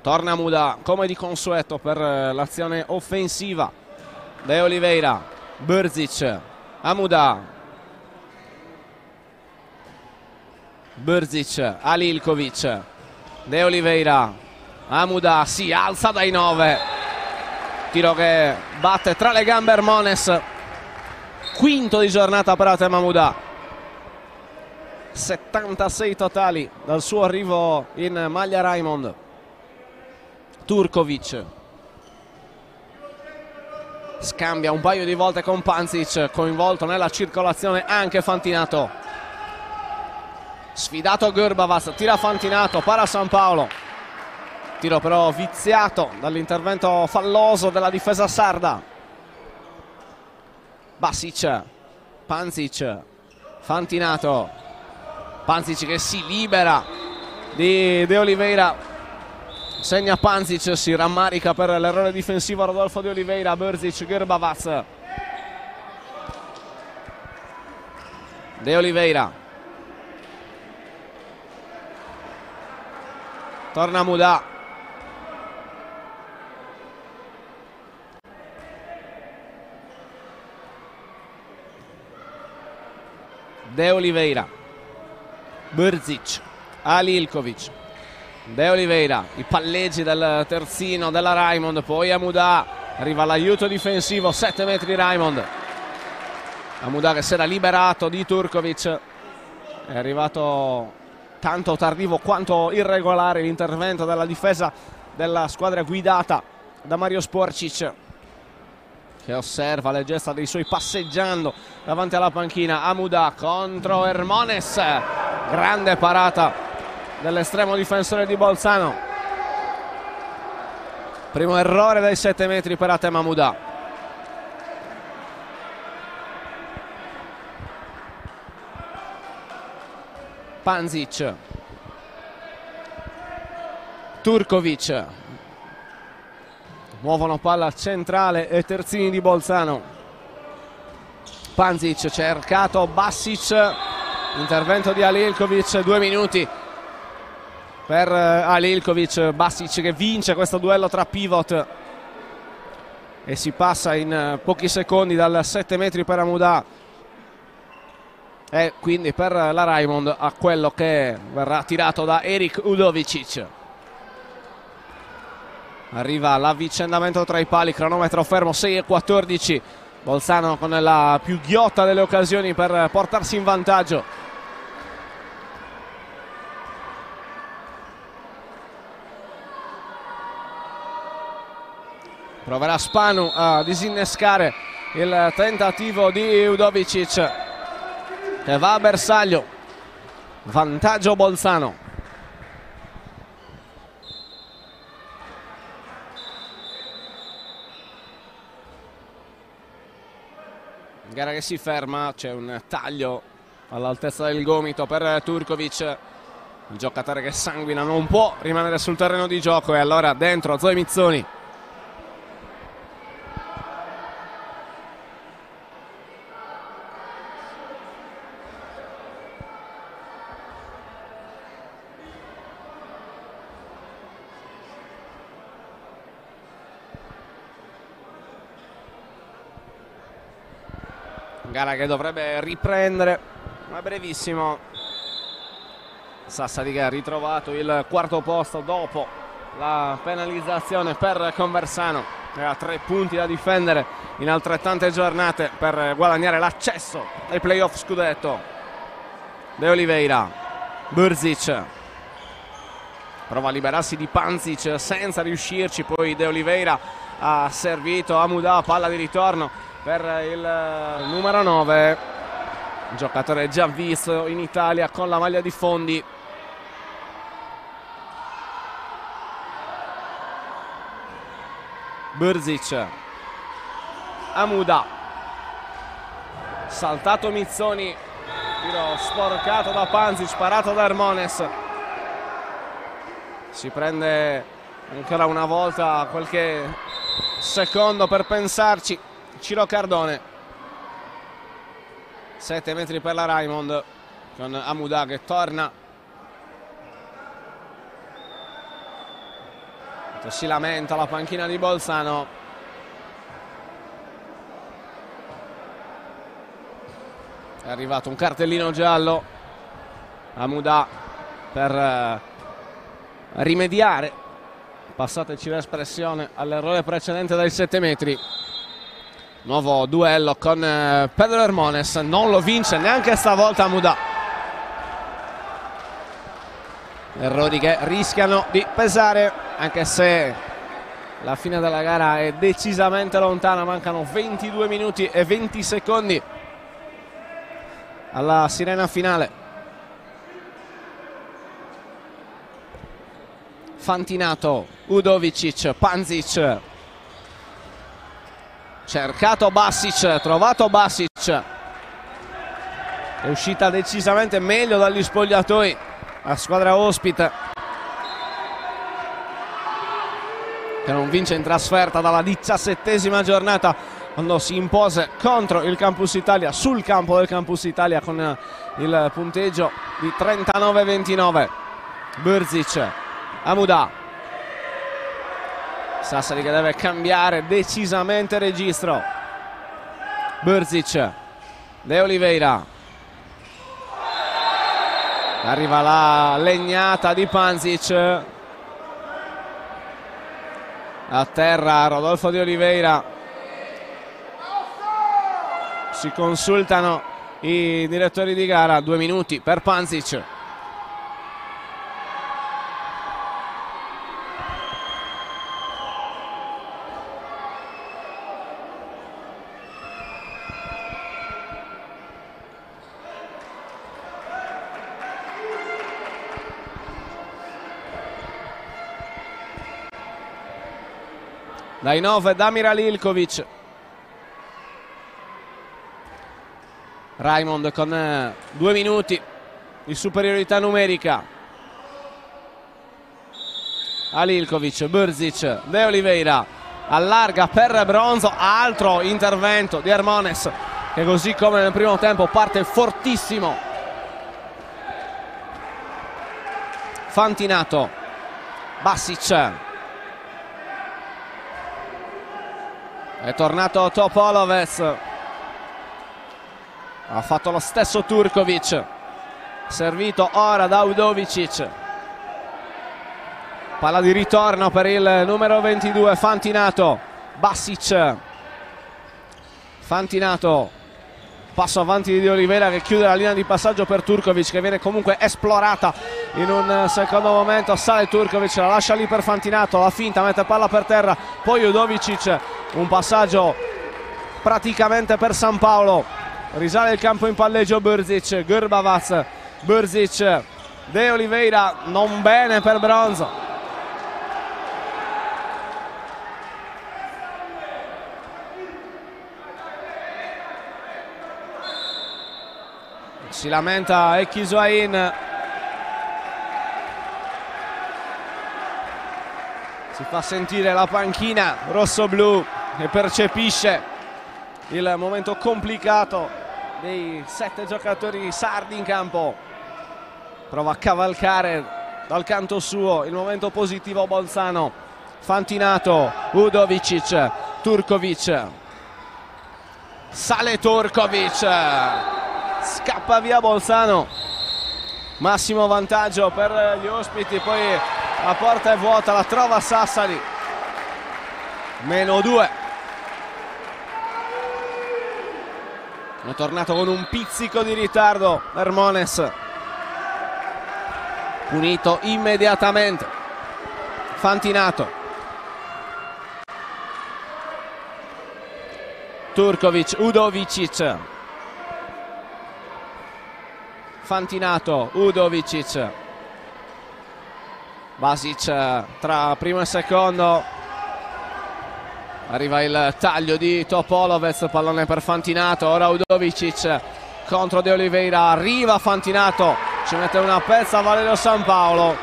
torna Muda come di consueto per l'azione offensiva. De Oliveira Berzic Amuda. Brzic Alilkovic De Oliveira. Amuda si alza dai 9 tiro che batte tra le gambe Ermones quinto di giornata per Atem Amuda. 76 totali dal suo arrivo in maglia Raimond. Turkovic scambia un paio di volte con Panzic coinvolto nella circolazione anche Fantinato Sfidato Gurbavas, tira Fantinato, para San Paolo. Tiro però viziato dall'intervento falloso della difesa sarda. Basic, Panzic, Fantinato. Panzic che si libera di De Oliveira. Segna Panzic, si rammarica per l'errore difensivo Rodolfo De Oliveira, Berzic, Gurbavas. De Oliveira. Torna Muda. De Oliveira. Brzic. Ali Ilkovic De Oliveira i palleggi del terzino della Raimond poi Amuda arriva l'aiuto difensivo 7 metri Raimond. Amuda che si era liberato di Turkovic. È arrivato tanto tardivo quanto irregolare l'intervento della difesa della squadra guidata da Mario Sporcic che osserva le gesta dei suoi passeggiando davanti alla panchina. Amuda contro Hermones. Grande parata dell'estremo difensore di Bolzano. Primo errore dai 7 metri per Atem Amuda Panzic. Turkovic. Muovono palla centrale e terzini di Bolzano. Panzic cercato Bassic. Intervento di Alilkovic due minuti per eh, Alilkovic Bassic che vince questo duello tra pivot. E si passa in eh, pochi secondi dal 7 metri per Amuda. E quindi per la Raimond a quello che verrà tirato da Erik Udovicic. Arriva l'avvicendamento tra i pali cronometro fermo 6 e 14 Bolzano con la più ghiotta delle occasioni per portarsi in vantaggio proverà Spanu a disinnescare il tentativo di Udovicic che va a bersaglio. Vantaggio Bolzano. Gara che si ferma c'è un taglio all'altezza del gomito per Turkovic il giocatore che sanguina non può rimanere sul terreno di gioco e allora dentro Zoe Mizzoni che dovrebbe riprendere. Ma brevissimo. Sassari che ha ritrovato il quarto posto dopo la penalizzazione per Conversano. E ha tre punti da difendere in altrettante giornate per guadagnare l'accesso ai playoff scudetto. De Oliveira Burzic. Prova a liberarsi di Panzic senza riuscirci. Poi De Oliveira ha servito a Muda palla di ritorno per il eh, numero 9 giocatore già visto in Italia con la maglia di fondi. Burzic Amuda. Saltato Mizzoni. Tiro sporcato da Panzi sparato da Hermones. Si prende ancora una volta qualche secondo per pensarci Ciro Cardone. 7 metri per la Raimond con Amuda che torna. Si lamenta la panchina di Bolzano. È arrivato un cartellino giallo. Amuda per eh, rimediare. Passateci l'espressione all'errore precedente dai 7 metri Nuovo duello con eh, Pedro Hermones, non lo vince neanche stavolta Mudà. Errori che rischiano di pesare, anche se la fine della gara è decisamente lontana, mancano 22 minuti e 20 secondi alla sirena finale. Fantinato, Udovicic, Panzic Cercato Bassic, trovato Bassic. È uscita decisamente meglio dagli spogliatoi la squadra ospite. Che non vince in trasferta dalla diciassettesima giornata quando si impose contro il Campus Italia sul campo del Campus Italia con il punteggio di 39-29. Burzic, Amuda. Sassari che deve cambiare decisamente registro. Burzic, De Oliveira. Arriva la legnata di Panzic. A terra Rodolfo Di Oliveira. Si consultano i direttori di gara. Due minuti per Panzic. Dai 9 Damir Ilkovic. Raimond con eh, due minuti di superiorità numerica. Alilkovic, Burzic, De Oliveira allarga per Bronzo, altro intervento di Hermones che così come nel primo tempo parte fortissimo. Fantinato, Bassic, è tornato Topoloves ha fatto lo stesso Turkovic. Servito ora da Udovicic palla di ritorno per il numero 22 Fantinato. Bassic Fantinato passo avanti di Di Oliveira che chiude la linea di passaggio per Turkovic che viene comunque esplorata in un secondo momento. Sale Turkovic la lascia lì per Fantinato la finta mette palla per terra. Poi Udovicic un passaggio praticamente per San Paolo. Risale il campo in palleggio Burzic Gurbavac Burzic De Oliveira non bene per Bronzo si lamenta Ekisuain si fa sentire la panchina rosso-blu e percepisce il momento complicato dei sette giocatori sardi in campo. Prova a cavalcare dal canto suo il momento positivo Bolzano Fantinato Udovicic Turkovic. Sale Turkovic scappa via Bolzano. Massimo vantaggio per gli ospiti poi la porta è vuota la trova Sassari. Meno due. È tornato con un pizzico di ritardo Hermones. Punito immediatamente. Fantinato. Turkovic Udovicic Fantinato, Udovicic, Basic tra primo e secondo, arriva il taglio di Topolovec, pallone per Fantinato, ora Udovicic contro De Oliveira, arriva Fantinato, ci mette una pezza Valerio San Paolo,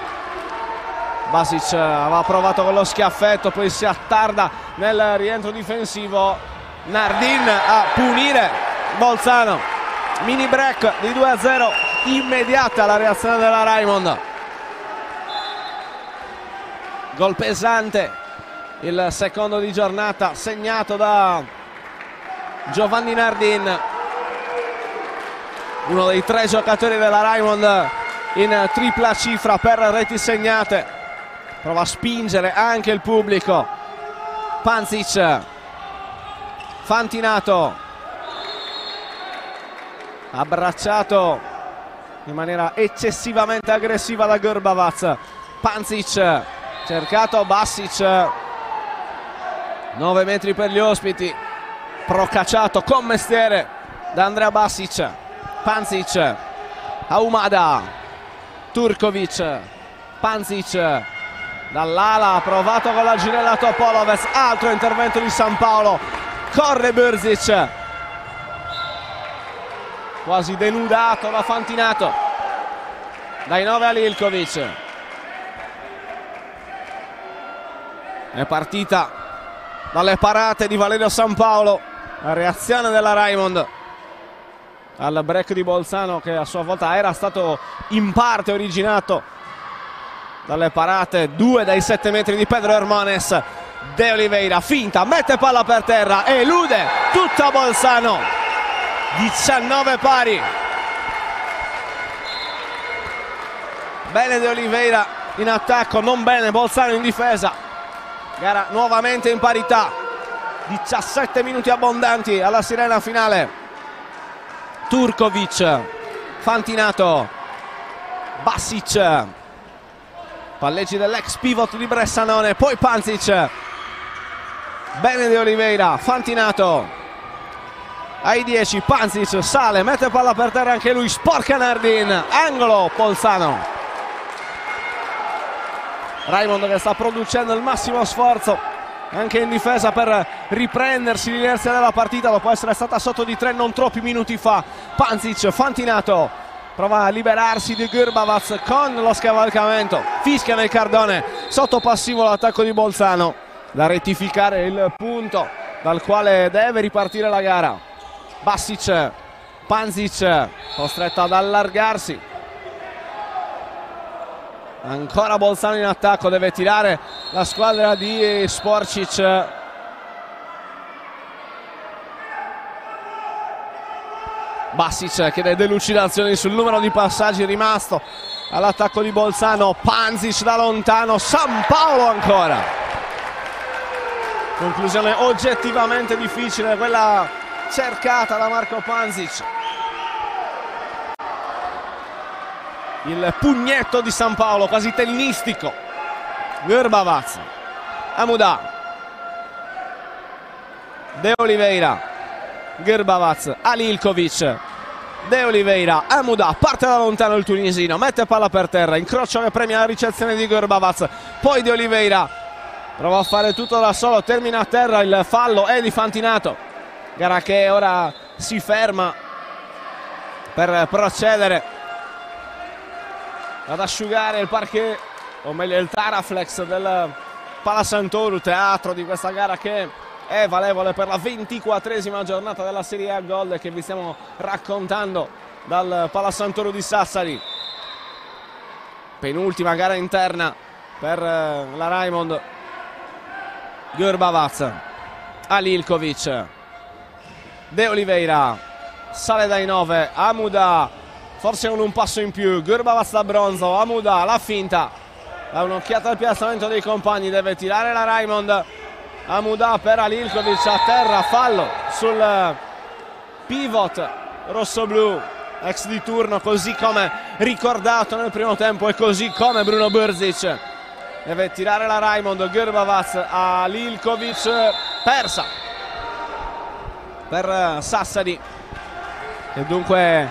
Basic aveva provato con lo schiaffetto, poi si attarda nel rientro difensivo, Nardin a punire Bolzano, mini break di 2 a 0 immediata la reazione della Raimond. Gol pesante il secondo di giornata segnato da Giovanni Nardin uno dei tre giocatori della Raimond in tripla cifra per reti segnate. Prova a spingere anche il pubblico. Panzic Fantinato. Abbracciato in maniera eccessivamente aggressiva da Gurbavac Panzic cercato Bassic. 9 metri per gli ospiti. Procacciato con mestiere da Andrea Bassic. Panzic Aumada Turkovic Panzic. Dall'ala provato con la girella Topoloves altro intervento di San Paolo. Corre Burzic quasi denudato da Fantinato. Dai 9 a Lilkovic. È partita dalle parate di Valerio San Paolo. La reazione della Raimond al break di Bolzano che a sua volta era stato in parte originato dalle parate due dai 7 metri di Pedro Hermones. De Oliveira finta, mette palla per terra elude tutta Bolzano 19 pari. Bene De Oliveira in attacco non bene Bolzano in difesa. Gara nuovamente in parità. 17 minuti abbondanti alla sirena finale. Turkovic. Fantinato. Basic. Palleggi dell'ex pivot di Bressanone poi Panzic bene De Oliveira Fantinato ai 10 Panzic sale mette palla per terra anche lui sporca Nardin angolo Polzano Raimondo che sta producendo il massimo sforzo anche in difesa per riprendersi l'inerzia della partita dopo essere stata sotto di tre non troppi minuti fa. Panzic, Fantinato prova a liberarsi di Gurbavac con lo scavalcamento fischia nel cardone sotto passivo l'attacco di Bolzano da rettificare il punto dal quale deve ripartire la gara Bassic Panzic costretto ad allargarsi. Ancora Bolzano in attacco deve tirare la squadra di Sporcic Bassic chiede delucidazioni sul numero di passaggi rimasto all'attacco di Bolzano. Panzic da lontano San Paolo ancora. Conclusione oggettivamente difficile quella cercata da Marco Panzic. Il pugnetto di San Paolo quasi tennistico Gurbavaz Amuda De Oliveira. Gerbavaz, Alilkovic. De Oliveira, Amuda, parte da lontano il tunisino, mette palla per terra, incrocia che premia la ricezione di Gerbavaz, poi De Oliveira. Prova a fare tutto da solo, termina a terra il fallo. È di Fantinato, gara che ora si ferma per procedere ad asciugare il parquet, o meglio il Taraflex del Palasantoru, teatro di questa gara che è valevole per la ventiquattresima giornata della Serie A Gold che vi stiamo raccontando dal Palassantoro di Sassari. Penultima gara interna per eh, la Raimond. Gurbavaz, Alilkovic, De Oliveira, sale dai 9, Amuda, forse con un passo in più, Gurbavaz da bronzo, Amuda, la finta, da un'occhiata al piazzamento dei compagni, deve tirare la Raimond Amuda per Alilkovic a terra, fallo sul pivot rosso-blu, ex di turno, così come ricordato nel primo tempo e così come Bruno Burzic. Deve tirare la Raimond, Gerbavaz a Lilkovic, persa per Sassari. E dunque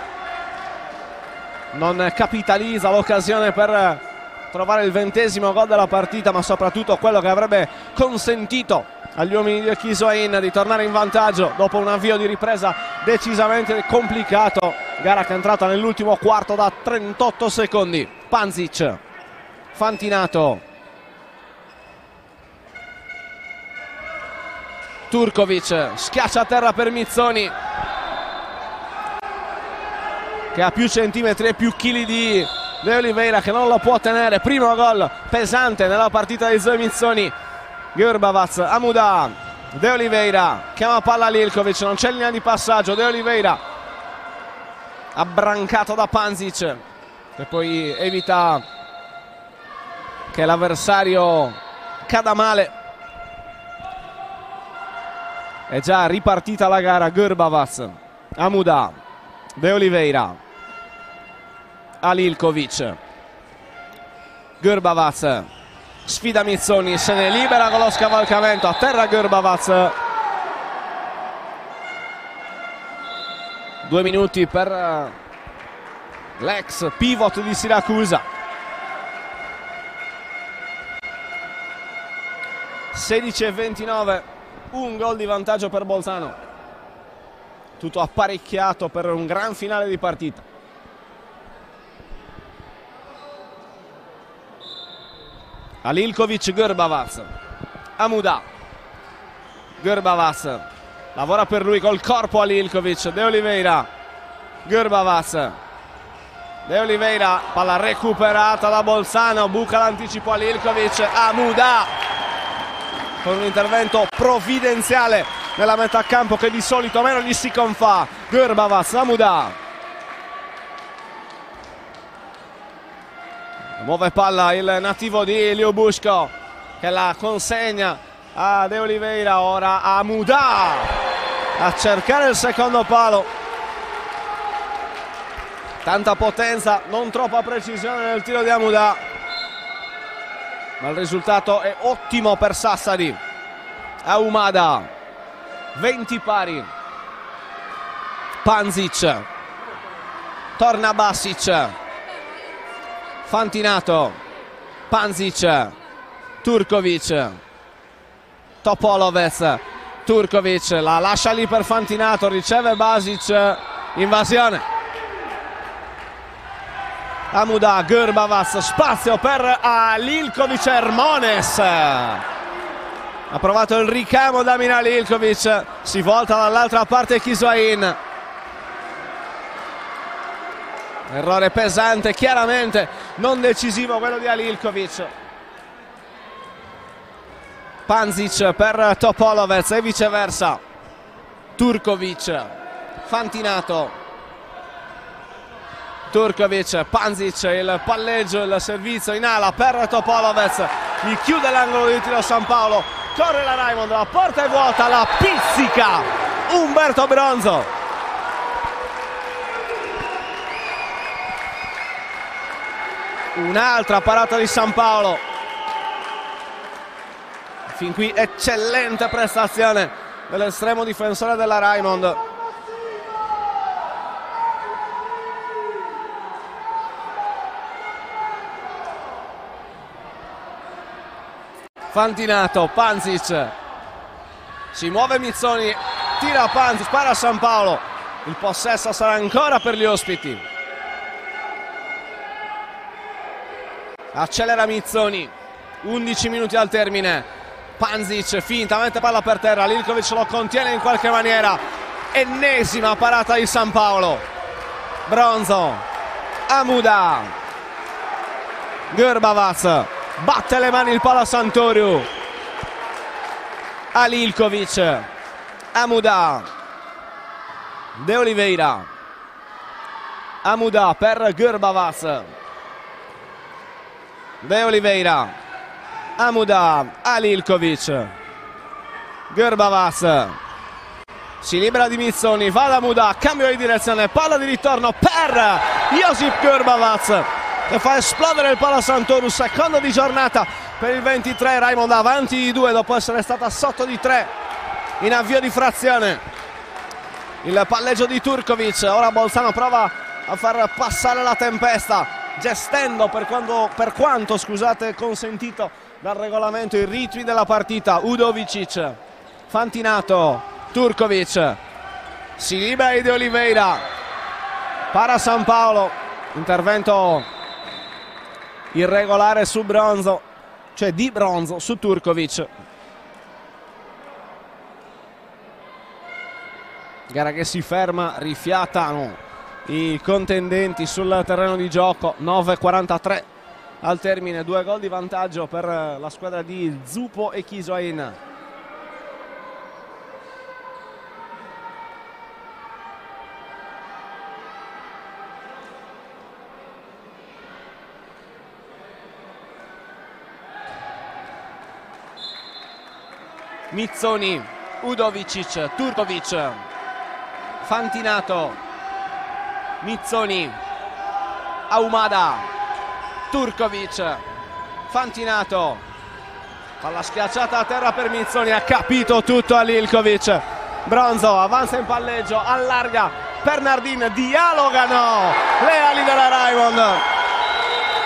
non capitalizza l'occasione per trovare il ventesimo gol della partita ma soprattutto quello che avrebbe consentito agli uomini di Chisoin di tornare in vantaggio dopo un avvio di ripresa decisamente complicato. Gara che è entrata nell'ultimo quarto da 38 secondi. Panzic Fantinato Turkovic schiaccia a terra per Mizzoni che ha più centimetri e più chili di De Oliveira che non lo può tenere. Primo gol pesante nella partita di Zoe Mizzoni. Gurbavaz, Amuda De Oliveira chiama palla Lilkovic non c'è linea di passaggio. De Oliveira abbrancato da Panzic che poi evita che l'avversario cada male è già ripartita la gara Gurbavaz Amuda De Oliveira Alilkovic Gurbavaz sfida Mizzoni se ne libera con lo scavalcamento a terra Gurbavaz due minuti per eh, l'ex pivot di Siracusa. 16 e 29 un gol di vantaggio per Bolzano. Tutto apparecchiato per un gran finale di partita. Alilkovic Gurbavac Amuda. Gurbavac lavora per lui col corpo Alilkovic De Oliveira. Gurbavac De Oliveira palla recuperata da Bolzano buca l'anticipo Alilkovic Amuda con un intervento provvidenziale nella metà campo che di solito meno gli si confà. Gurbavac Amuda. Muove palla il nativo di Liubushko che la consegna a De Oliveira. Ora a Muda a cercare il secondo palo. Tanta potenza non troppa precisione nel tiro di Amuda ma il risultato è ottimo per Sassari Aumada 20 pari Panzic torna Basic Fantinato, Panzic, Turkovic, Topolovec, Turkovic la lascia lì per Fantinato, riceve Basic, invasione. Amuda, Gurbavas, spazio per Alilkovic Ermones. Ha provato il ricamo da Mina Lilkovic, si volta dall'altra parte Kiswain. Errore pesante, chiaramente non decisivo quello di Alilkovic. Panzic per Topolovec e viceversa. Turkovic, Fantinato. Turkovic, Panzic, il palleggio, il servizio in ala per Topolovec. Gli chiude l'angolo di tiro San Paolo. Corre la Raimond, la porta è vuota, la pizzica Umberto Bronzo. un'altra parata di San Paolo fin qui eccellente prestazione dell'estremo difensore della Raimond Fantinato, Panzic. Si muove Mizzoni tira Panzic, spara San Paolo. Il possesso sarà ancora per gli ospiti. Accelera Mizzoni 11 minuti al termine. Panzic finta, mette palla per terra. Lilkovic lo contiene in qualche maniera. Ennesima parata di San Paolo. Bronzo. Amuda. Gurbavac batte le mani il palo a Santoriu Alilkovic Amuda. De Oliveira. Amuda per Gurbavac De Oliveira. Amuda Alilkovic Gerbavas si libera di Mizzoni va da Muda cambio di direzione palla di ritorno per Josip Gerbavaz che fa esplodere il palo Santoru secondo di giornata per il 23 Raimond avanti di due dopo essere stata sotto di tre in avvio di frazione il palleggio di Turkovic ora Bolzano prova a far passare la tempesta gestendo per, quando, per quanto scusate, consentito dal regolamento i ritmi della partita. Udovicic, Fantinato, Turkovic, si libera di Oliveira, para San Paolo, intervento irregolare su Bronzo, cioè di Bronzo su Turkovic. Gara che si ferma, rifiatano i contendenti sul terreno di gioco 9-43 al termine due gol di vantaggio per la squadra di Zupo e Chisoin Mizzoni, Udovicic, Turkovic, Fantinato, Mizzoni Aumada Turkovic. Fantinato. Palla schiacciata a terra per Mizzoni ha capito tutto a Lilkovic. Bronzo avanza in palleggio allarga. Per Nardin dialogano le ali della Raimond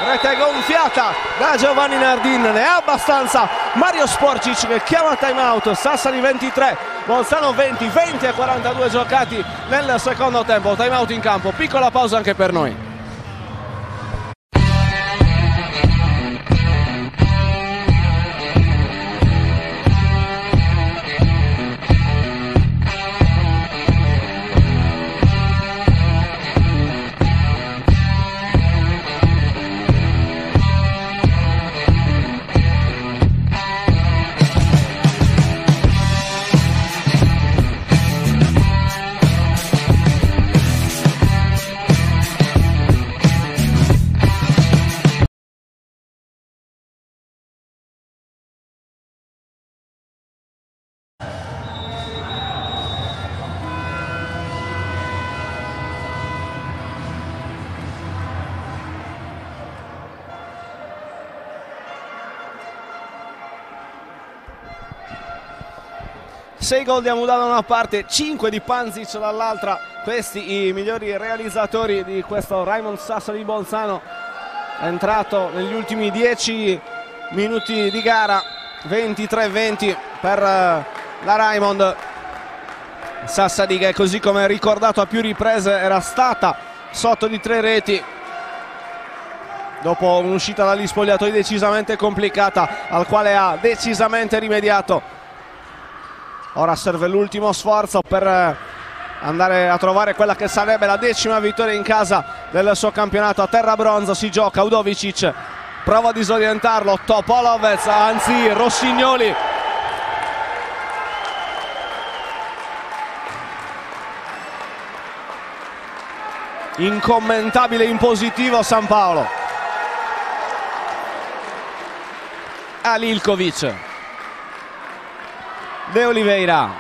rete gonfiata da Giovanni Nardin, ne ha abbastanza Mario Sporcic che chiama time out, Sassari 23, Bolzano 20, 20 e 42 giocati nel secondo tempo, time out in campo, piccola pausa anche per noi. Sei gol di Amuda da una parte, 5 di Panzic dall'altra. Questi i migliori realizzatori di questo Raimond Sassari Bolzano. È entrato negli ultimi 10 minuti di gara, 23-20 per eh, la Raimond. Sassari che così come ricordato a più riprese era stata sotto di tre reti dopo un'uscita dagli spogliatoi decisamente complicata al quale ha decisamente rimediato ora serve l'ultimo sforzo per eh, andare a trovare quella che sarebbe la decima vittoria in casa del suo campionato. A terra bronzo si gioca Udovicic prova a disorientarlo Topolovec anzi Rossignoli. Incommentabile in positivo San Paolo. Alilkovic De Oliveira.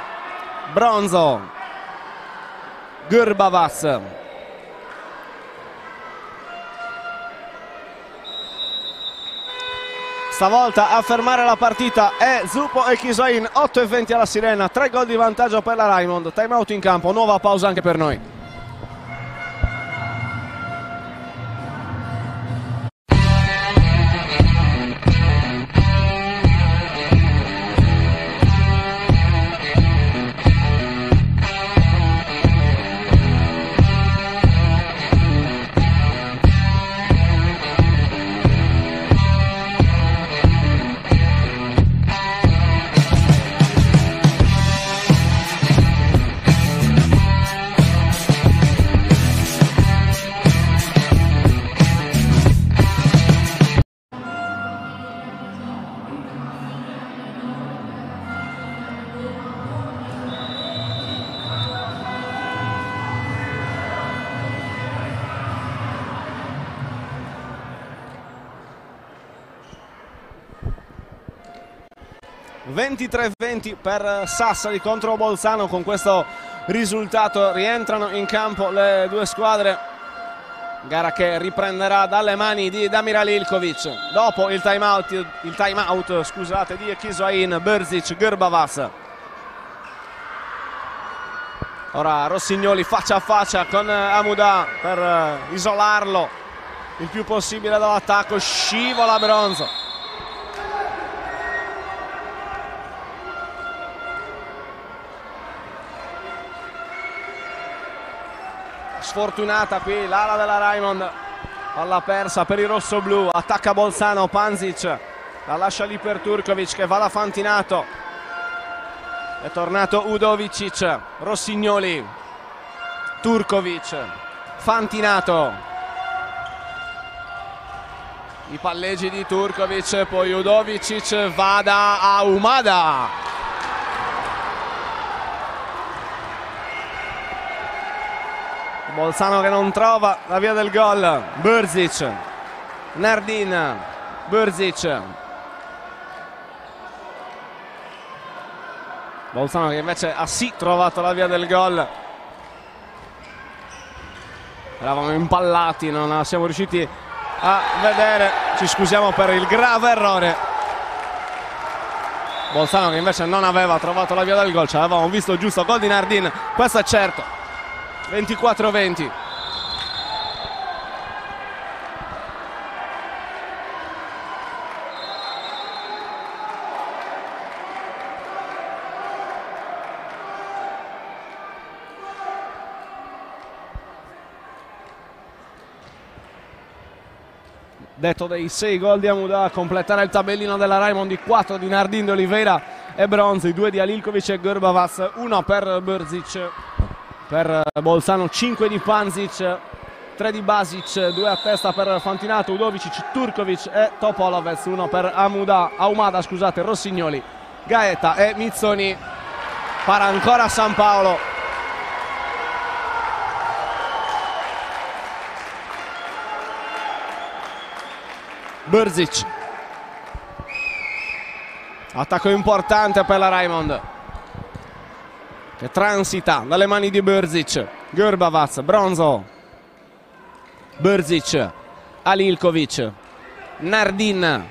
Bronzo. Gurbavas stavolta a fermare la partita è Zupo e Chisoin 8 e 20 alla sirena 3 gol di vantaggio per la Raimond time out in campo nuova pausa anche per noi 23-20 per Sassari contro Bolzano. Con questo risultato rientrano in campo le due squadre. Gara che riprenderà dalle mani di Damir Ilkovic dopo il time out, il time out scusate, di Kisoain, Berzic, Gerbavas ora Rossignoli faccia a faccia con Amuda per isolarlo il più possibile dall'attacco. Scivola Bronzo sfortunata qui l'ala della Raimond. Palla persa per i rossoblu attacca Bolzano Panzic la lascia lì per Turkovic che va da Fantinato. È tornato Udovicic Rossignoli Turkovic Fantinato. I palleggi di Turkovic poi Udovicic vada a Umada Bolzano che non trova la via del gol. Burzic. Nardin. Burzic. Bolzano che invece ha sì trovato la via del gol. Eravamo impallati non siamo riusciti a vedere. Ci scusiamo per il grave errore. Bolzano che invece non aveva trovato la via del gol ci avevamo visto giusto. Gol di Nardin questo è certo 24-20. detto dei 6 gol di Amuda a completare il tabellino della Raimond di 4 di Nardin di Oliveira e Bronzi, 2 di Alilkovic e Gorbavas, 1 per Berzic per Bolzano 5 di Panzic, 3 di Basic, 2 a testa per Fantinato, Udovicic, Turkovic e Topolovec, 1 per Amuda, Aumada, scusate, Rossignoli, Gaeta e Mizzoni. Para ancora San Paolo. Brzic attacco importante per la Raimond che transita dalle mani di Brzic. Gurbavac, Bronzo. Brzic Alilkovic. Nardin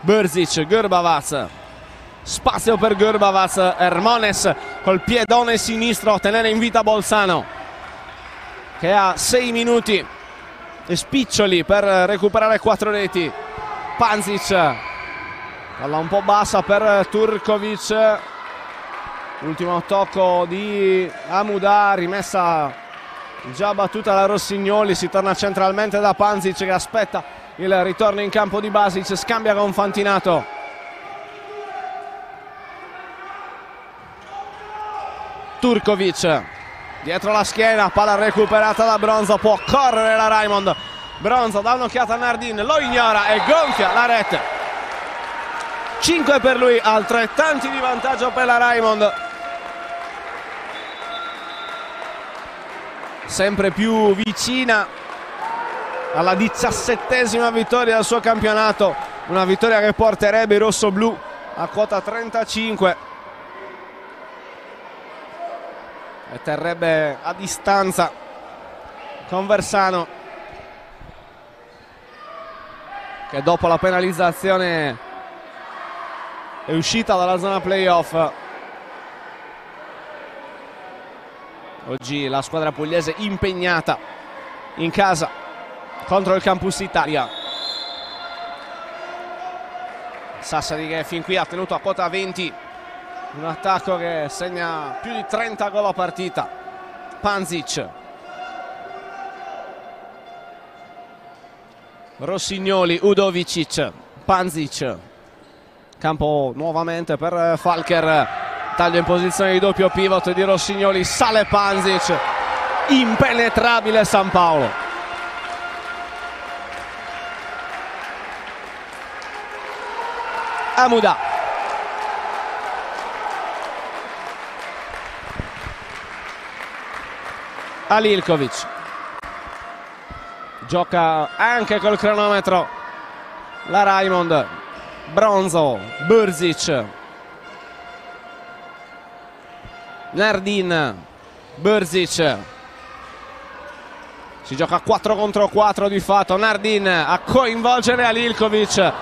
Brzic, Gurbavac spazio per Gurbavac Hermones col piedone sinistro a tenere in vita Bolzano che ha 6 minuti e spiccioli per recuperare quattro reti. Panzic palla un po' bassa per Turkovic ultimo tocco di Amuda rimessa già battuta da Rossignoli si torna centralmente da Panzic che aspetta il ritorno in campo di Basic scambia con Fantinato Turkovic dietro la schiena palla recuperata da Bronzo può correre la Raimond Bronzo dà un'occhiata a Nardin, lo ignora e gonfia la rete. 5 per lui, altrettanti di vantaggio per la Raimond. Sempre più vicina alla diciassettesima vittoria del suo campionato. Una vittoria che porterebbe i rossoblù a quota 35. E terrebbe a distanza Conversano che dopo la penalizzazione è uscita dalla zona playoff. Oggi la squadra pugliese impegnata in casa contro il Campus Italia. Sassari che fin qui ha tenuto a quota 20 un attacco che segna più di 30 gol a partita. Panzic Rossignoli, Udovicic, Panzic. Campo nuovamente per Falker. Taglio in posizione di doppio pivot di Rossignoli. Sale Panzic. Impenetrabile San Paolo. Amuda. Alilkovic gioca anche col cronometro la Raimond Bronzo Burzic Nardin Burzic si gioca 4 contro 4 di fatto. Nardin a coinvolgere Alilkovic.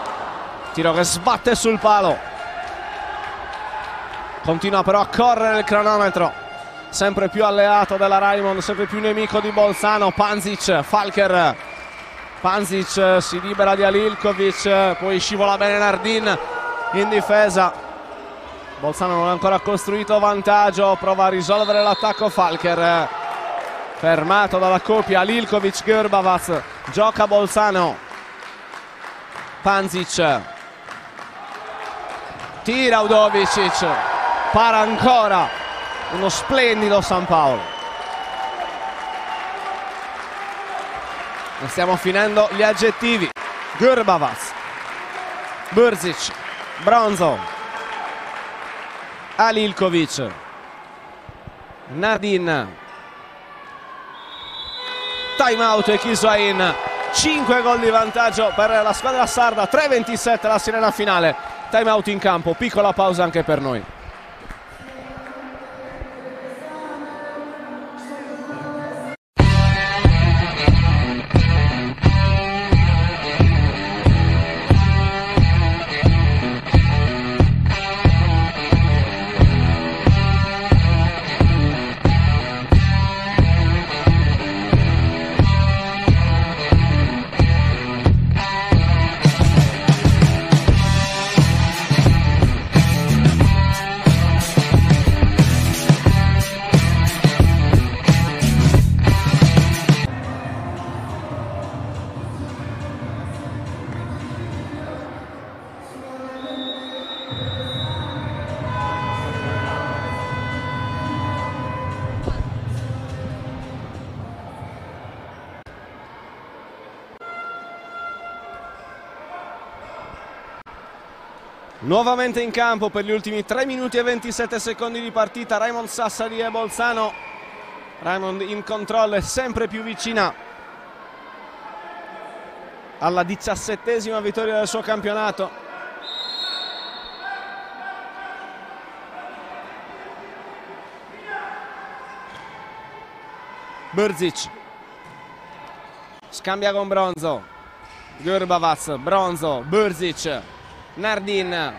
Tiro che sbatte sul palo. Continua però a correre il cronometro. Sempre più alleato della Raimond, sempre più nemico di Bolzano, Panzic, Falker, Panzic si libera di Alilkovic, poi scivola bene Nardin in difesa, Bolzano non ha ancora costruito vantaggio, prova a risolvere l'attacco Falker, fermato dalla coppia Alilkovic-Gurbavac, gioca Bolzano, Panzic, tira Udovicic, para ancora. Uno splendido San Paolo. Stiamo finendo gli aggettivi. Gurbavas, Burzic, Bronzo, Alilkovic, Nadin, time out e Kisuain. 5 gol di vantaggio per la squadra sarda, 3-27 la sirena finale. Time out in campo, piccola pausa anche per noi. Nuovamente in campo per gli ultimi 3 minuti e 27 secondi di partita Raymond Sassari e Bolzano. Raymond in controllo e sempre più vicina alla diciassettesima vittoria del suo campionato. Brzic scambia con Bronzo Gurbavac, Bronzo, Brzic Nardin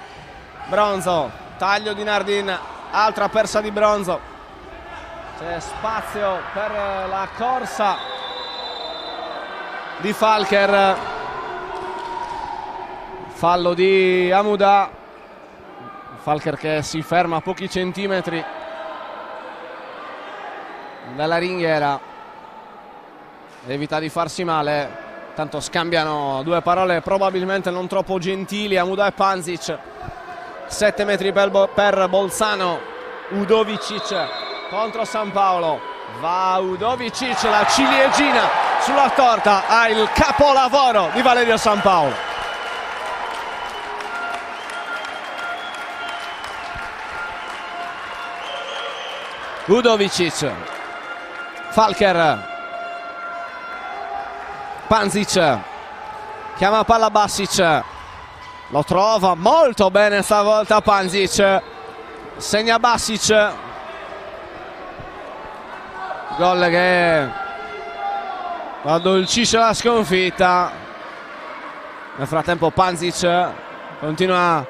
Bronzo, taglio di Nardin altra persa di Bronzo. C'è spazio per la corsa di Falker. Fallo di Amuda. Falker che si ferma a pochi centimetri dalla ringhiera. Evita di farsi male tanto scambiano due parole probabilmente non troppo gentili. Amuda e Panzic 7 metri per, per Bolzano. Udovicic contro San Paolo. Va Udovicic la ciliegina sulla torta. Ha il capolavoro di Valerio San Paolo. Udovicic. Falker Panzic. Chiama palla Bassic. Lo trova molto bene stavolta Panzic. Segna Bassic. Gol che addolcisce la sconfitta. Nel frattempo Panzic continua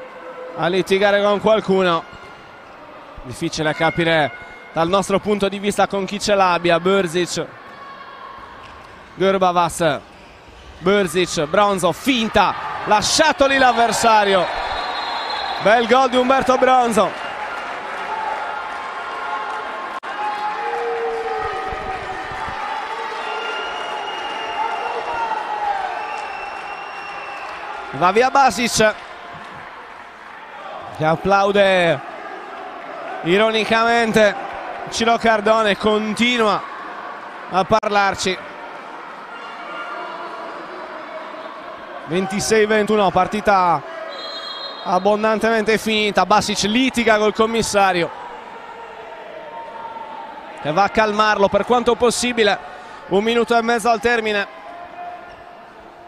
a litigare con qualcuno. Difficile capire dal nostro punto di vista con chi ce l'abbia Burzic Gurbavas Burzic, Bronzo, finta lasciato lì l'avversario. Bel gol di Umberto Bronzo. Va via Basic. Che applaude ironicamente Ciro Cardone continua a parlarci 26-21 partita abbondantemente finita. Basic litiga col commissario. Che va a calmarlo per quanto possibile. Un minuto e mezzo al termine.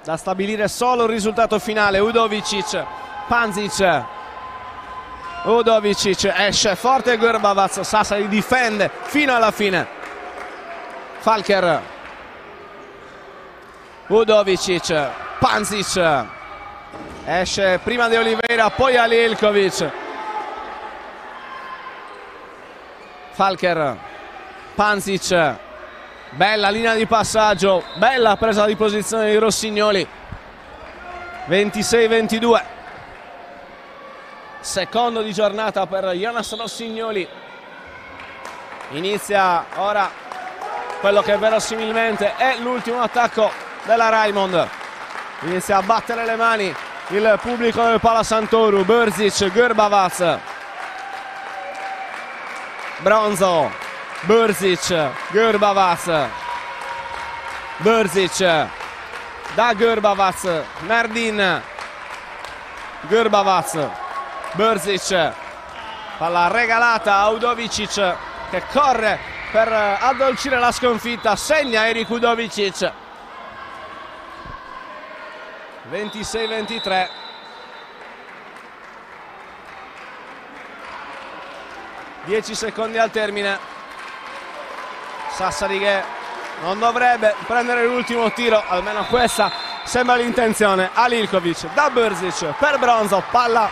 Da stabilire solo il risultato finale. Udovicic Panzic. Udovicic esce forte Gurbavac Sassari difende fino alla fine. Falker. Udovicic Panzic esce prima di Oliveira poi Alilkovic. Falker. Panzic bella linea di passaggio bella presa di posizione di Rossignoli. 26-22 secondo di giornata per Jonas Rossignoli. Inizia ora quello che verosimilmente è l'ultimo attacco della Raimond inizia a battere le mani il pubblico del Pala Santoru Burzic, Gurbavac Bronzo Burzic, Gurbavac Burzic da Gurbavac Nardin. Gurbavac Burzic palla regalata a Udovicic che corre per addolcire la sconfitta segna Erik Udovicic 26-23 10 secondi al termine. Sassari che non dovrebbe prendere l'ultimo tiro almeno questa sembra l'intenzione. Alilkovic da Burzic per Bronzo palla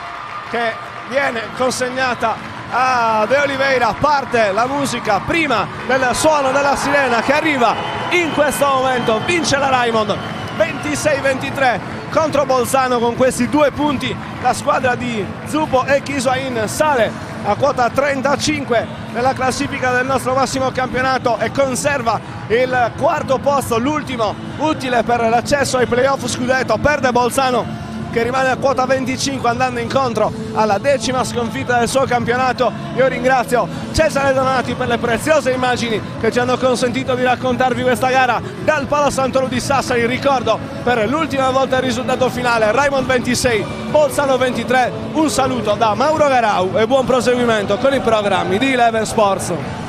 che viene consegnata a De Oliveira. Parte la musica prima del suono della sirena che arriva in questo momento. Vince la Raimond 26-23 contro Bolzano con questi due punti. La squadra di Zupo e Kisuain sale a quota 35 nella classifica del nostro massimo campionato e conserva il quarto posto, l'ultimo utile per l'accesso ai playoff scudetto, perde Bolzano che rimane a quota 25 andando incontro alla decima sconfitta del suo campionato. Io ringrazio Cesare Donati per le preziose immagini che ci hanno consentito di raccontarvi questa gara dal Palo Santoro di Sassari. Ricordo per l'ultima volta il risultato finale Raymond 26, Bolzano 23. Un saluto da Mauro Garau e buon proseguimento con i programmi di Eleven Sports.